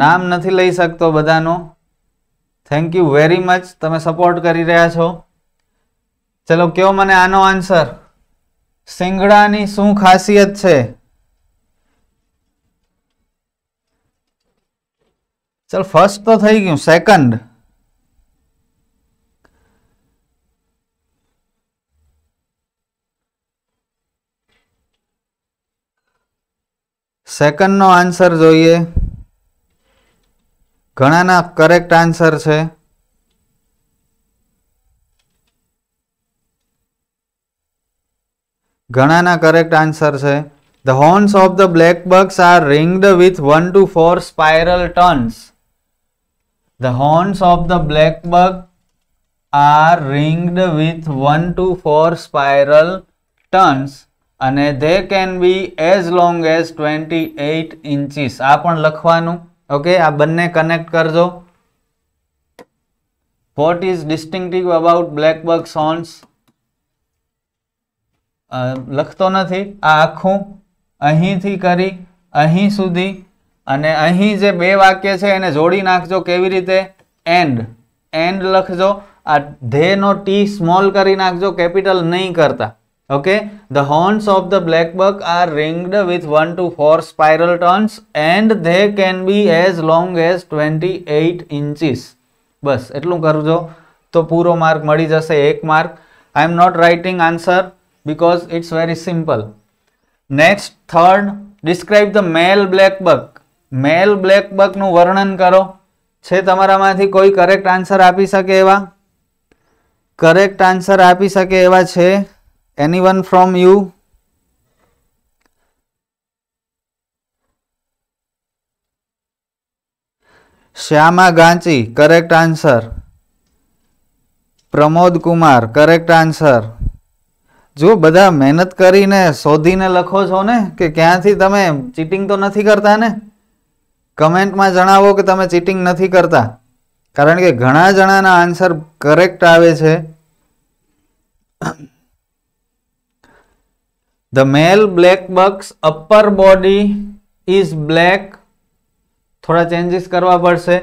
નામ નથી લઈ શકતો બધાનો. થેન્ક યુ વેરી મચ તમે સપોર્ટ કરી રહ્યા છો. ચલો, કયો મને આનો આન્સર સિંગડાની શું ખાસિયત છે? ચલો ફર્સ્ટ તો થઈ ગયું. સેકન્ડ સેકન્ડનો આન્સર જોઈએ. ઘણાના કરેક્ટ આન્સર છે. ઘણાના કરેક્ટ આન્સર છે. The horns of the black bucks are ringed with one to four spiral turns the horns of the black buck are ringed with one to four spiral turns અને they can be as long as twenty eight inches આ પણ લખવાનું. Okay આ બંને connect કરજો. What is distinctive about blackbuck's horns લખતો નથી. આ આખું અહીંથી કરી, અહીં સુધી. અને અહીં જે બે વાક્ય છે, એને જોડી નાખજો કેવી રીતે? એન્ડ એન્ડ લખજો. આ ધેનો ટી સ્મોલ કરી નાખજો, કેપિટલ નહીં કરતા. Okay the horns of the black buck are ringed with 1 to 4 spiral turns and they can be as long as 28 inches બસ એટલું કરજો તો પૂરો માર્ક મળી જશે એક mark I am not writing answer because it's very simple next third describe the male black buck male black બકનું વર્ણન કરો છે તમારામાંથી કોઈ કરેક્ટ આન્સર આપી શકે એવા કરેક્ટ આન્સર આપી શકે એવા છે anyone from you? Shyama Ganchi correct answer Pramod Kumar correct answer જો બધા મહેનત કરીને શોધીને લખો છો ને, કે ક્યાંથી તમે ચીટિંગ તો નથી કરતા ને? કમેન્ટમાં જણાવો કે તમે ચીટિંગ નથી કરતા. કારણ કે ઘણા જણાના આન્સર કરેક્ટ આવે છે. The male black buck's upper body is black. થોડા ચેન્જીસ કરવા પડશે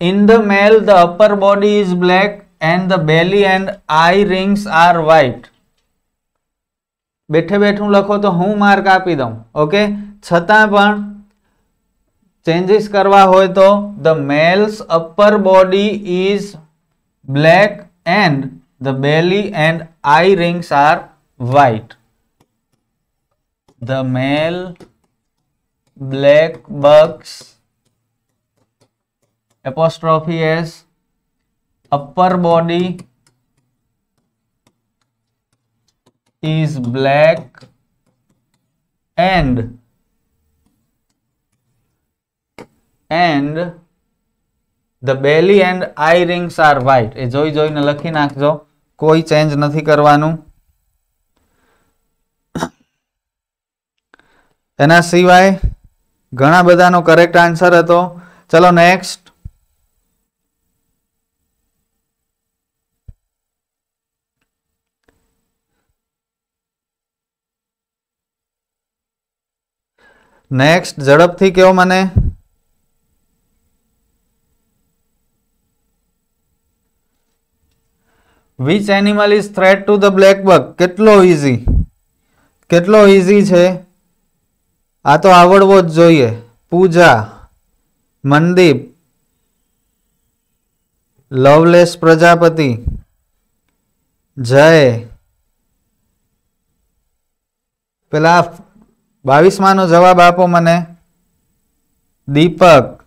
in the male the upper body is black and the belly and eye rings are white બેઠે બેઠું લખો તો હું માર્ક આપી દઉં ઓકે છતાં પણ ચેન્જીસ કરવા હોય તો the males upper body is black and the belly and eye rings are white the male black bucks apostrophe s upper body is black and and the belly and eye rings are white એ જોઈ જોઈને લખી નાખજો કોઈ change નથી કરવાનું એના સિવાય ઘણા બધાનો કરેક્ટ આન્સર હતો. ચલો નેક્સ્ટ નેક્સ્ટ ઝડપથી કહો મને. Which animal is threat to the black buck કેટલો ઇઝી કેટલો ઇઝી છે? આ તો આવડવો જ જોઈએ. પૂજા મનદીપ લવલેસ પ્રજાપતિ, જય. પેલા બાવીસમાંનો જવાબ આપો મને. દીપક,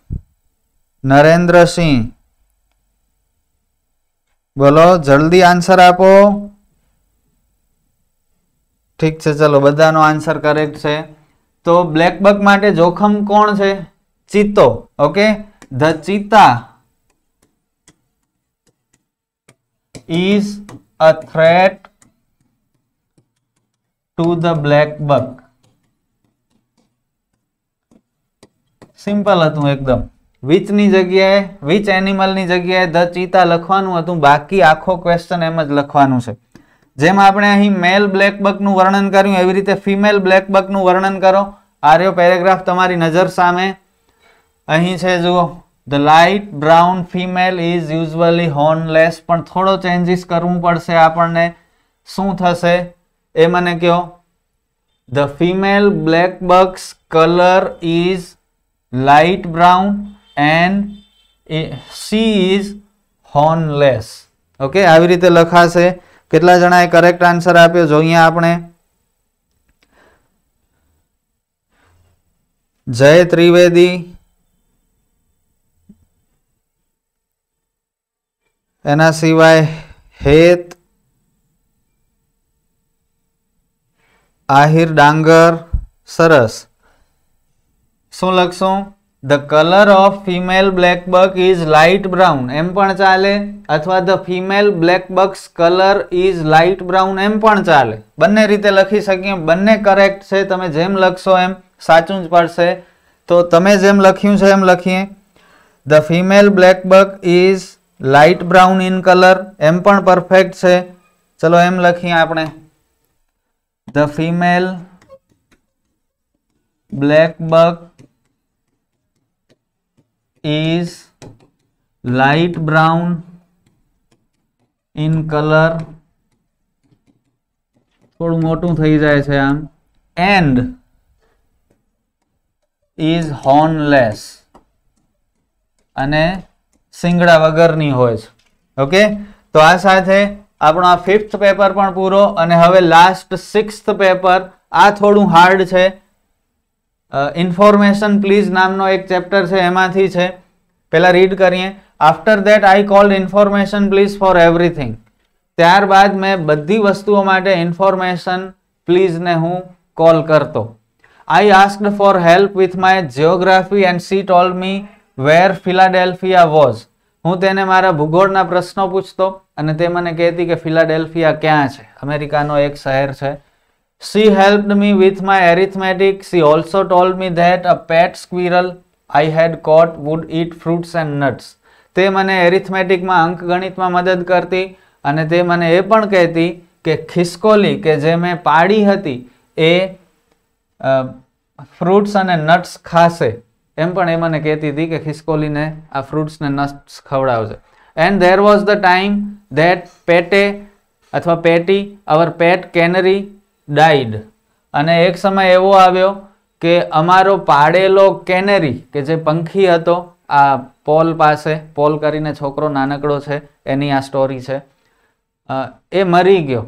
નરેન્દ્રસિંહ. બોલો, જલ્દી આન્સર આપો. ઠીક છે, ચલો, બધાનો આન્સર કરેક્ટ છે. તો બ્લેક બક માટે જોખમ કોણ છે? ચિત્તો. Okay? The cheetah is a threat to the black simple હતું એકદમ. વિચની જગ્યાએ વિચ એનિમલની જગ્યાએ ધ ચિત્તા લખવાનું હતું? બાકી આખો ક્વેશ્ચન એમ જ લખવાનું છે. જેમ આપણે અહીં મેલ બ્લેકબકનું વર્ણન કર્યું, એવી રીતે ફિમેલ બ્લેકબકનું વર્ણન કરો. આર્યો પેરેગ્રાફ તમારી નજર સામે. અહીં છે, જુઓ. The light brown female is usually hornless પણ થોડો ચેન્જીસ કરવું પડશે આપણને. શું થશે? એ મને કહો. The female black bucks colour is light brown and she is hornless okay આવી રીતે લખાશે. કેટલા જણાએ કરેક્ટ આન્સર આપ્યો? જોઈએ આપણે જય ત્રિવેદી એના સિવાય હેત આહિર ડાંગર સરસ. શું લખશું? The colour of female black buck is light brown એમ પણ ચાલે? અથવા the female black bucks colour is light brown એમ પણ ચાલે? બંને રીતે લખી શકીએ. બંને કરેક્ટ છે. તમે જેમ લખશો એમ સાચું જ પડશે. તો તમે જેમ લખ્યું છે એમ લખીએ. The female black buck is light brown in colour એમ પણ પરફેક્ટ છે. ચલો એમ લખીએ આપણે. The female black buck is brown in colour થોડું મોટું થઈ જાય છે આમ. એન્ડ ઇઝ હોર્નલેસ અને સિંગડા વગરની હોય છે. ઓકે તો આ સાથે આપણો આ ફિફ્થ પેપર પણ પૂરો અને હવે લાસ્ટ સિક્સ્થ પેપર આ થોડું હાર્ડ છે. ઇન્ફોર્મેશન પ્લીઝ નામનો એક ચેપ્ટર છે, એમાંથી છે. પહેલાં રીડ કરીએ. After that I called information please for everything ત્યારબાદ મેં બધી વસ્તુઓ માટે ઇન્ફોર્મેશન પ્લીઝને હું કોલ કરતો. I asked for help with my geography and she told me where Philadelphia was હું તેને મારા ભૂગોળના પ્રશ્નો પૂછતો અને તે મને કહેતી કે ફિલાડેલ્ફિયા ક્યાં છે? અમેરિકાનો એક શહેર છે. She helped me with my arithmetic she also told me that a pet squirrel I had caught would eat fruits and nuts તે મને એરિથમેટિકમાં અંકગણિતમાં મદદ કરતી અને તે મને એ પણ કહેતી કે ખિસકોલી, કે જે મેં પાડી હતી, એ ફ્રૂટ્સ અને નટ્સ ખાશે. એમ પણ એ મને કહેતી હતી કે ખિસકોલીને આ ફ્રૂટ્સને nuts ખવડાવશે and there was the time that Petey અથવા પેટી અવર પેટ કેનરી ડાઈડ. અને એક સમય એવો આવ્યો કે અમારો પાડેલો કેનેરી, કે જે પંખી હતો, આ પોલ પાસે, પોલ કરીને છોકરો નાનકડો છે, એની આ સ્ટોરી છે એ મરી ગયો.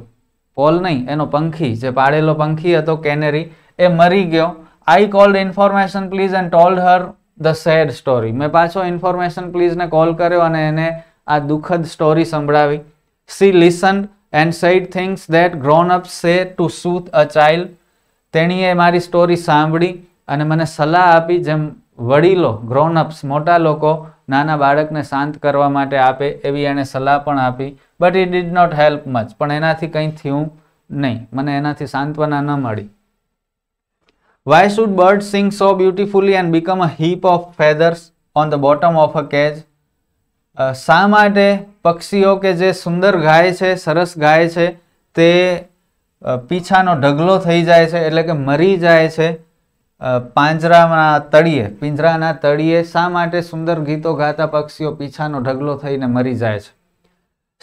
પોલ નહીં, એનો પંખી, જે પાડેલો પંખી હતો, કેનેરી, એ મરી ગયો. I called information please and told her the sad story મેં પાછો ઇન્ફોર્મેશન પ્લીઝને કોલ કર્યો અને એને આ દુઃખદ સ્ટોરી સંભળાવી. She listen and said things grown up say to soothe a child તેણીએ મારી સ્ટોરી સાંભળી અને મને સલાહ આપી, જેમ વડીલો ગ્રોનઅપ્સ મોટા લોકો, નાના બાળકને શાંત કરવા માટે આપે, એવી એણે સલાહ પણ આપી. But it did not help much પણ એનાથી કંઈ થયું નહીં. મને એનાથી સાંત્વના ન મળી. Why should bird sing so beautifully and become a heap of feathers on the bottom of a cage? શા માટે પક્ષીઓ કે જે સુંદર ગાય છે, સરસ ગાય છે, તે પીછાનો ઢગલો થઈ જાય છે, એટલે કે મરી જાય છે પાંજરાના તળિયે, પિંજરાના તળિયે, શા માટે સુંદર ગીતો ગાતા પક્ષીઓ પીછાનો ઢગલો થઈને મરી જાય છે?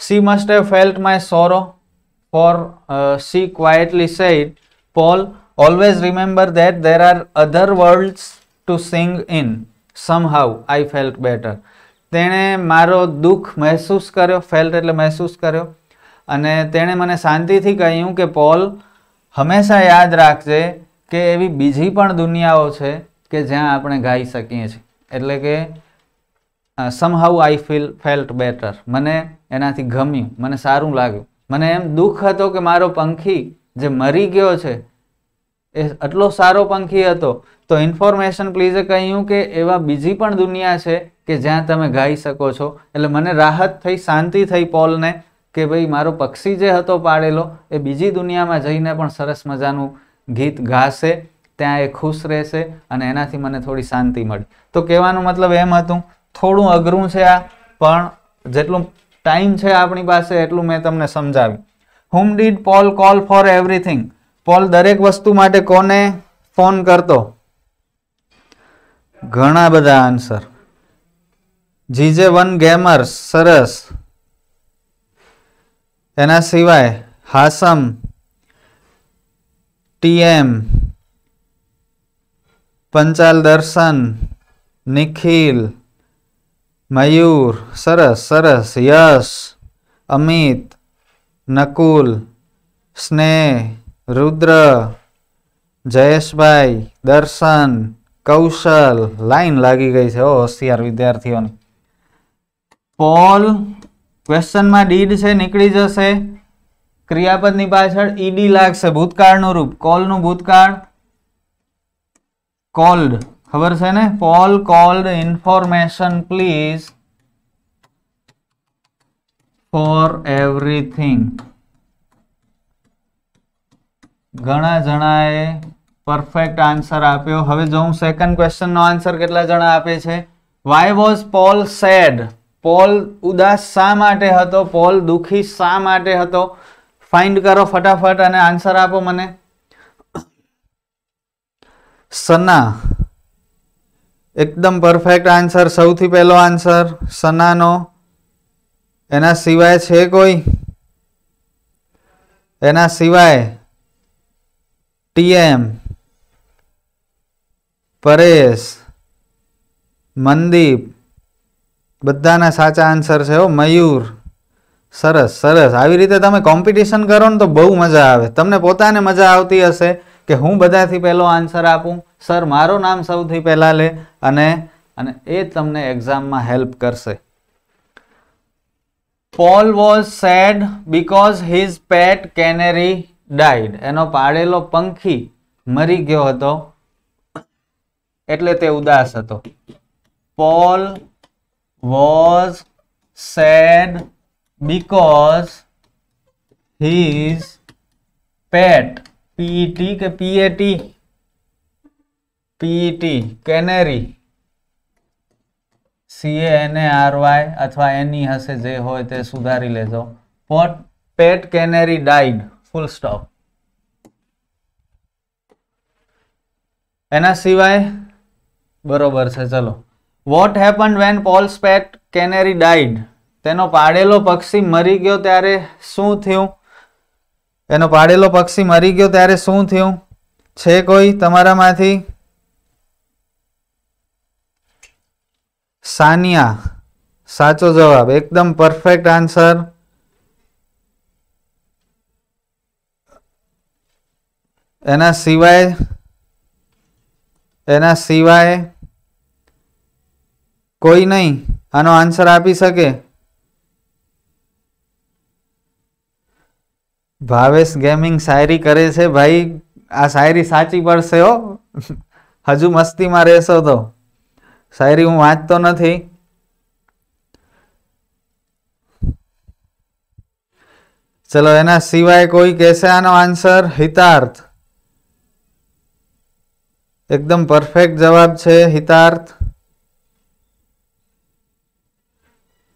She must have felt my sorrow for she quietly said Paul always remember that there are other worlds to sing in somehow I felt better. તેણે મારો દુઃખ મહેસૂસ કર્યો ફેલ્ટ એટલે મહેસૂસ કર્યો. અને તેણે મને શાંતિથી કહ્યું કે, પોલ, હંમેશા યાદ રાખજે કે એવી બીજી પણ દુનિયાઓ છે કે જ્યાં આપણે ગાઈ શકીએ છીએ. એટલે કે somehow I feel felt better મને એનાથી ગમ્યું, મને સારું લાગ્યું. મને એમ દુઃખ હતો કે મારો પંખી જે મરી ગયો છે, એ આટલો સારો પંખી હતો. તો ઇન્ફોર્મેશન પ્લીઝે કહ્યું કે, એવા બીજી પણ દુનિયા છે કે જ્યાં તમે ગાઈ શકો છો. એટલે મને રાહત થઈ, શાંતિ થઈ પોલને કે ભાઈ મારો પક્ષી જે હતો પાડેલો એ બીજી દુનિયામાં જઈને પણ સરસ મજાનું ગીત ગાશે, ત્યાં એ ખુશ રહેશે અને એનાથી મને થોડી શાંતિ મળી. તો કહેવાનો મતલબ એમ હતું, થોડું અઘરું છે આ, પણ જેટલું ટાઈમ છે આપણી પાસે એટલું મેં તમને સમજાવ્યું. Whom did Paul call for everything Paul દરેક વસ્તુ માટે કોને ફોન કરતો? ઘણા બધા આન્સર જીજે વન ગેમર્સ સરસ. એના સિવાય હાસમ, ટીએમ, પંચાલ દર્શન, નિખિલ, મયુર, સરસ સરસ. યશ, અમિત, નકુલ, સ્નેહ, રુદ્ર, જયેશભાઈ, દર્શન, કૌશલ. લાઈન લાગી ગઈ છે ઓ હોશિયાર વિદ્યાર્થીઓની. પોલ ક્વેશ્ચનમાં ડીડ છે, નીકળી જશે. ક્રિયાપદની પાછળ ઈડી લાગશે, ભૂતકાળનું રૂપ. કોલનું ભૂતકાળ કોલ્ડ ખબર છે ને? Paul called information please for everything ઘણા જણાએ પરફેક્ટ આન્સર આપ્યો. હવે જો હું સેકન્ડ ક્વેશ્ચનનો આન્સર કેટલા જણા આપે છે? Why was Paul sad Paul ઉદાસ શા માટે હતો? પોલ દુઃખી શા માટે હતો? ફાઇન્ડ કરો ફટાફટ અને આન્સર આપો મને. સના. એકદમ પરફેક્ટ આન્સર સૌથી પહેલો આન્સર સનાનો. એના સિવાય છે કોઈ? એના સિવાય ટીએમ, પરેશ મનદીપ બધાના સાચા આન્સર છે હો, મયુર. સરસ સરસ. આવી રીતે તમે કોમ્પિટિશન કરો ને તો બહુ મજા આવે. તમને પોતાને મજા આવતી હશે કે હું બધાથી પહેલો આન્સર આપું? સર મારું નામ સૌથી પહેલાં લે અને અને એ તમને એક્ઝામમાં હેલ્પ કરશે. Paul was sad because his pet canary died એનો પાડેલો પંખી મરી ગયો હતો. એટલે તે ઉદાસ હતો. Paul was sad because his pet P E T કે P A T P E T canary C A N R Y અથવા એની હશે જે હોય તે સુધારી લેજો pot pet canary died full stop એના સિવાય બરોબર છે, ચલો. What happen when Paul's pet canary died તેનો પાડેલો પક્ષી મરી ગયો ત્યારે શું થયું? એનો પાડેલો પક્ષી મરી ગયો ત્યારે શું થયું? છે કોઈ તમારામાંથી? સાનિયા, સાચો જવાબ, એકદમ પરફેક્ટ આન્સર એના સિવાય એના સિવાય કોઈ નહીં. આનો આન્સર આપી શકે? ભાવેશ ગેમિંગ શાયરી કરે છે ભાઈ. આ શાયરી સાચી પડશે હો. હજુ મસ્તીમાં રહેશો તો. શાયરી હું વાંચતો નથી. ચલો, એના સિવાય કોઈ કહેશે આનો આન્સર હિતાર્થ. એકદમ પરફેક્ટ જવાબ છે હિતાર્થ.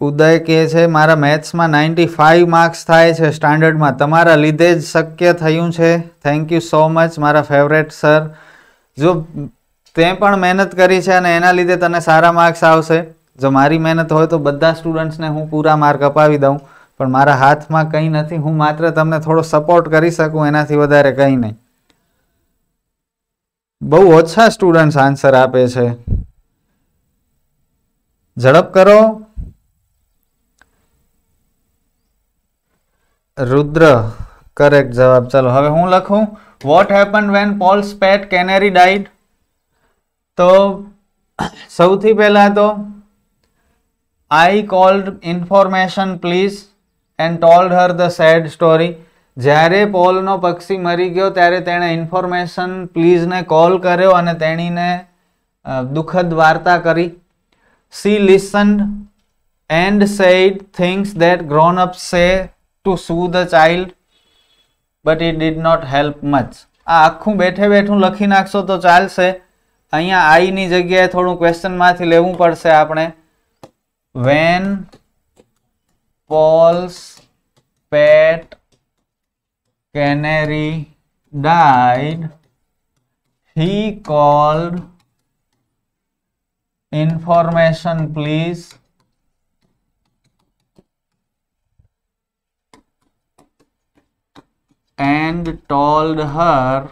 ઉદય કહે છે, મારા મેથ્સમાં નાઇન્ટી ફાઈવ માર્ક્સ થાય છે સ્ટાન્ડર્ડમાં. તમારા લીધે જ શક્ય થયું છે. થેન્ક યુ સો મચ મારા ફેવરેટ સર જો તે પણ મહેનત કરી છે અને એના લીધે તને સારા માર્ક્સ આવશે. જો મારી મહેનત હોય તો બધા સ્ટુડન્ટ્સને હું પૂરા માર્ક અપાવી દઉં. પણ મારા હાથમાં કંઈ નથી. હું માત્ર તમને થોડો સપોર્ટ કરી શકું, એનાથી વધારે કંઈ નહીં. બહુ ઓછા સ્ટુડન્ટ્સ આન્સર આપે છે. ઝડપ કરો. રુદ્ર કરેક્ટ જવાબ. ચાલો, હવે હું લખું. What happen when Paul's pet canary died તો સૌથી પહેલા તો I called information please and told her the sad story જ્યારે પોલનો પક્ષી મરી ગયો, ત્યારે તેણે ઇન્ફોર્મેશન પ્લીઝને કોલ કર્યો અને તેણીને દુઃખદ વાર્તા કરી. She listened and said things that grown up say to soothe the child but it did not help much આ આખું બેઠે બેઠું લખી નાખશો તો ચાલશે. અહીંયા આઈની જગ્યાએ થોડું ક્વેશ્ચનમાંથી લેવું પડશે આપણે. When Paul's pet canary died he called information, please. And told her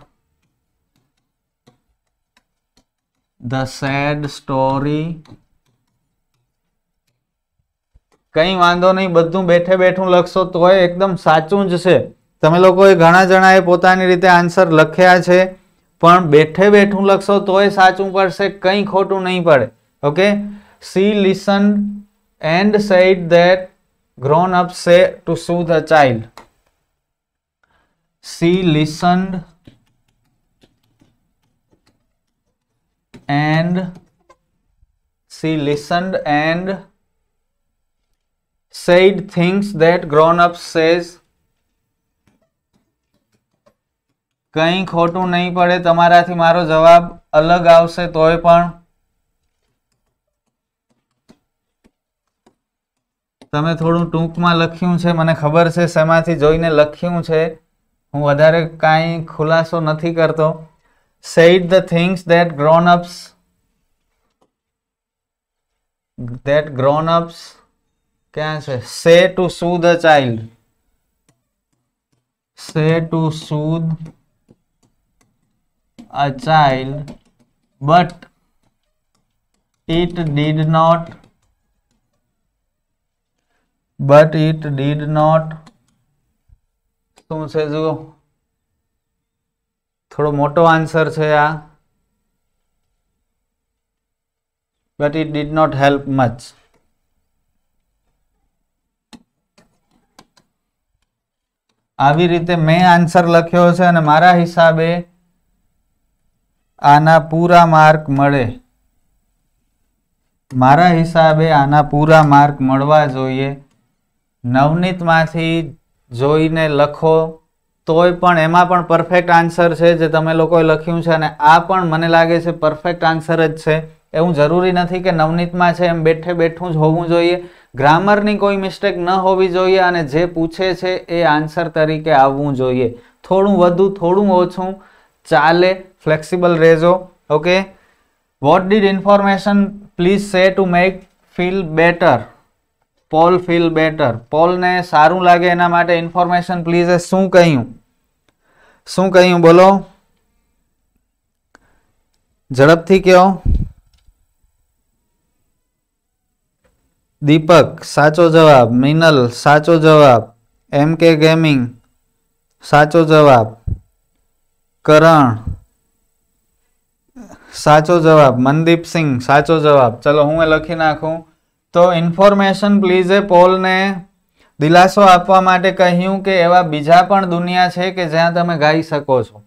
the sad story. કંઈ વાંધો નહીં, બધું બેઠે બેઠું લખશો તોય એકદમ સાચું જ છે. તમે લોકોએ ઘણા જણાએ પોતાની રીતે આન્સર લખ્યા છે, પણ બેઠે બેઠું લખશો તોય સાચું પડશે, કંઈ ખોટું નહીં પડે. Okay? See listen and said that grown up say to sue the child see listened and she listened and said things that grown up says. કંઈ ખોટું નહીં પડે, તમારાથી મારો જવાબ અલગ આવશે તોય પણ. તમે થોડું ટૂંકમાં લખ્યું છે, મને ખબર છે, શેમાંથી જોઈને લખ્યું છે. હું વધારે કાંઈ ખુલાસો નથી કરતો said the things that grown ups that grown ups ક્યાં છે say to soothe a child say to soothe a child but it did not but it did not શું છે જુઓ? થોડો મોટો આન્સર છે આ. But it did not help much આવી રીતે મેં આન્સર લખ્યો છે અને મારા હિસાબે આના પૂરા માર્ક મળે. મારા હિસાબે આના પૂરા માર્ક મળવા જોઈએ. નવનીતમાંથી જોઈને લખો, તોય પણ એમાં પણ પરફેક્ટ આન્સર છે જે તમે લોકોએ લખ્યું છે અને આ પણ મને લાગે છે પરફેક્ટ આન્સર જ છે. એવું જરૂરી નથી કે નવનીતમાં છે એમ બેઠે બેઠું જ હોવું જોઈએ. ગ્રામરની કોઈ મિસ્ટેક ન હોવી જોઈએ અને જે પૂછે છે એ આન્સર તરીકે આવવું જોઈએ. થોડું વધુ, થોડું ઓછું, ચાલે ફ્લેક્સિબલ રહેજો okay what did information please say to make feel better Paul feel better પોલને સારું લાગે એના માટે ઇન્ફોર્મેશન પ્લીઝ એ શું કહ્યું? શું કહ્યું? બોલો. ઝડપથી કહો. દીપક, સાચો જવાબ. મિનલ, સાચો જવાબ. એમ કે ગેમિંગ સાચો જવાબ. કરણ, સાચો જવાબ. મનદીપ સિંહ, સાચો જવાબ. ચલો, હું એ લખી નાખું. તો ઇન્ફોર્મેશન પ્લીઝે પોલને દિલાસો આપવા માટે કહ્યું કે એવા બીજા પણ દુનિયા છે કે જ્યાં તમે ગાઈ શકો છો.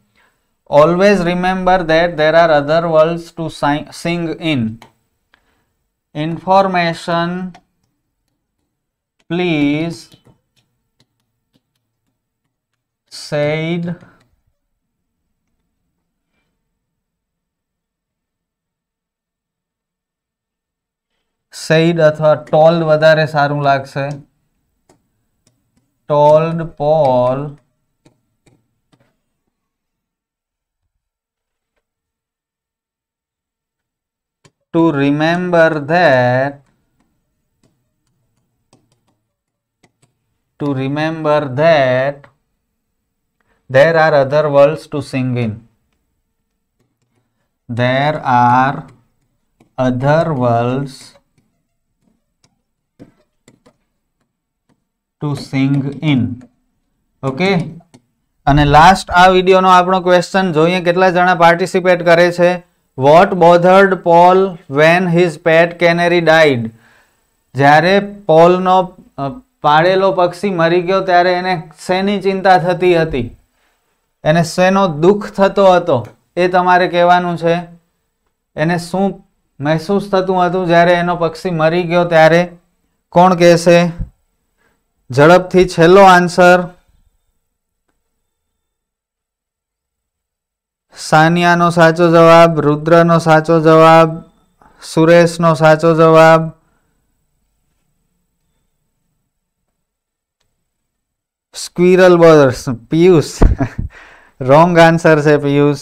Always remember that there are other worlds to sing in information please said said અથવા ટોલ્ડ વધારે સારું લાગશે told Paul to remember that to remember that there are other worlds to sing in there are other worlds to sing in okay અને last આ વિડીયોનો આપણો question જોઈએ કેટલા જણા પાર્ટિસિપેટ કરે છે. What bothered Paul when his pet canary died જ્યારે પોલનો પાળેલો પક્ષી મરી ગયો ત્યારે એને શેની ચિંતા થતી હતી? એને શેનો દુઃખ થતો હતો એ તમારે કહેવાનું છે. એને શું મહેસૂસ થતું હતું જ્યારે એનો પક્ષી મરી ગયો ત્યારે? કોણ કહેશે? ઝડપથી છેલ્લો આન્સર. સાનિયાનો સાચો જવાબ, રુદ્રનો સાચો જવાબ, સુરેશનો સાચો જવાબ. Squirrel birds Piyush. (laughs) Wrong answer છે પિયુષ.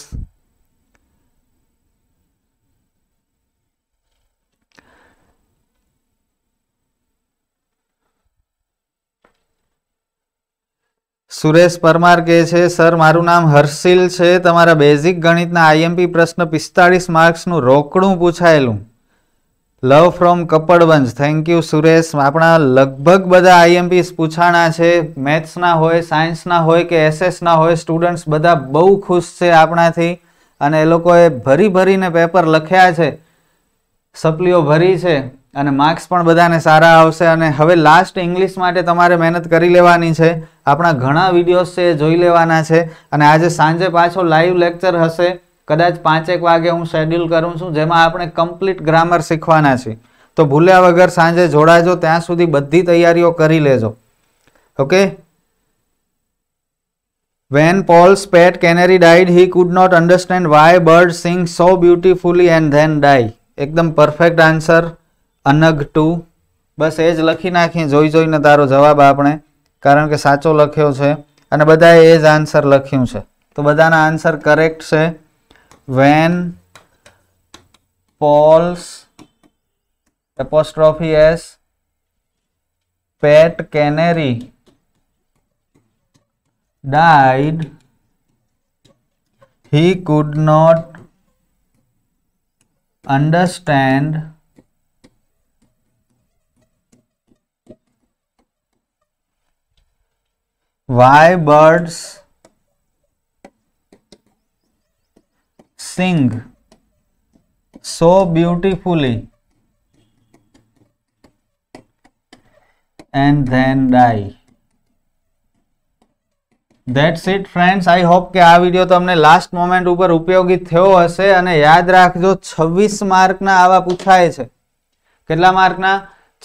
સુરેશ પરમાર કહે છે, સર, મારું નામ હર્ષિલ છે. તમારા બેઝિક ગણિતના આઈએમપી પ્રશ્ન પિસ્તાળીસ માર્ક્સનું રોકડું પૂછાયેલું. Love from Kapadvanj thank you Suresh. આપણા લગભગ બધા આઈએમપી પૂછાણા છે. મેથ્સના હોય સાયન્સના હોય કે એસએસના હોય, સ્ટુડન્ટ્સ બધા બહુ ખુશ છે આપણાથી. અને એ લોકોએ ભરી ભરીને પેપર લખ્યા છે. સપ્લીઓ ભરી છે. અને માર્ક્સ પણ બધાને સારા આવશે અને હવે લાસ્ટ ઇંગ્લિશ માટે તમારે મહેનત કરી લેવાની છે. આપણા ઘણા વિડીયોઝ છે જોઈ લેવાના છે. અને આજે સાંજે પાછો લાઈવ લેક્ચર હશે. કદાચ પાંચેક વાગે હું શેડ્યુલ કરું છું, જેમાં આપણે કમ્પ્લીટ ગ્રામર શીખવાના છે તો ભૂલ્યા વગર સાંજે જોડાજો, ત્યાં સુધી બધી તૈયારીઓ કરી લેજો. Okay when Paul's pet canary died he could not understand why bird sing so beautifully and then die એકદમ પરફેક્ટ આન્સર અનગ ટુ. બસ એ જ લખી નાખી, જોઈ જોઈને તારો જવાબ આપણે. કારણ કે સાચો લખ્યો છે અને બધાએ એ જ આન્સર લખ્યું છે. તો બધાના આન્સર કરેક્ટ છે. When Paul's apostrophe S pet canary died he could not understand why birds sing so beautifully and then die? That's it friends I hope કે આ વીડિયો તમને લાસ્ટ મોમેન્ટ ઉપર ઉપયોગી થયો હશે અને યાદ રાખજો, છવ્વીસ માર્કના આવા પૂછાય છે. કેટલા માર્કના?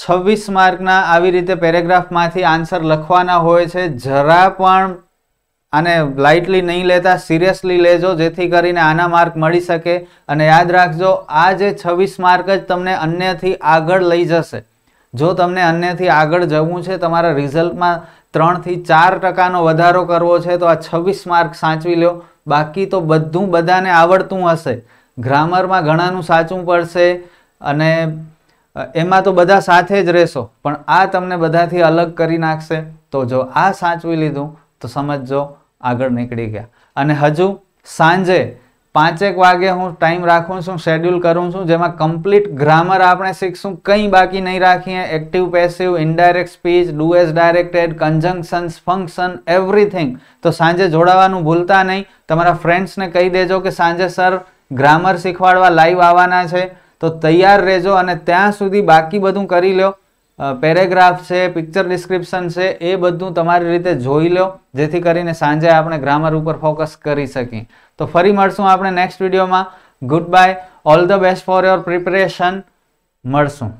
છવ્વીસ માર્કના આવી રીતે પેરેગ્રાફમાંથી આન્સર લખવાના હોય છે. જરા પણ આને લાઇટલી નહીં લેતા સિરિયસલી લેજો, જેથી કરીને આના માર્ક મળી શકે. અને યાદ રાખજો, આ જે છવ્વીસ માર્ક જ તમને અન્યથી આગળ લઈ જશે. જો તમને અન્યથી આગળ જવું છે, તમારા રિઝલ્ટમાં ત્રણથી ચાર ટકાનો વધારો કરવો છે, તો આ છવ્વીસ માર્ક સાચવી લો. બાકી તો બધું બધાને આવડતું હશે. ગ્રામરમાં ઘણાનું સાચું પડશે અને એમાં તો બધા સાથે જ રહેશો, પણ આ તમને બધાથી અલગ કરી નાખશે. તો જો આ સાચવી લીધું, તો સમજજો, આગળ નીકળી ગયા. અને હજુ સાંજે પાંચેક વાગે હું ટાઈમ રાખું છું શેડ્યુલ કરું છું, જેમાં કમ્પ્લીટ ગ્રામર આપણે શીખશું, કંઈ બાકી નહીં રાખીએ. Active passive indirect speech do as directed conjunctions function everything તો સાંજે જોડાવાનું ભૂલતા નહીં. તમારા ફ્રેન્ડ્સને કહી દેજો કે સાંજે સર ગ્રામર શીખવાડવા લાઈવ આવવાના છે. તો તૈયાર રહેજો અને ત્યાં સુધી બાકી બધું કરી લો પેરેગ્રાફ છે, પિક્ચર ડિસ્ક્રિપ્શન છે, એ બધું તમારી રીતે જોઈ લો જેથી કરીને સાંજે આપણે ગ્રામર ઉપર ફોકસ કરી શકીએ. તો ફરી મળશું આપણે નેક્સ્ટ વિડીયોમાં. Good bye all the best for your preparation મળશું.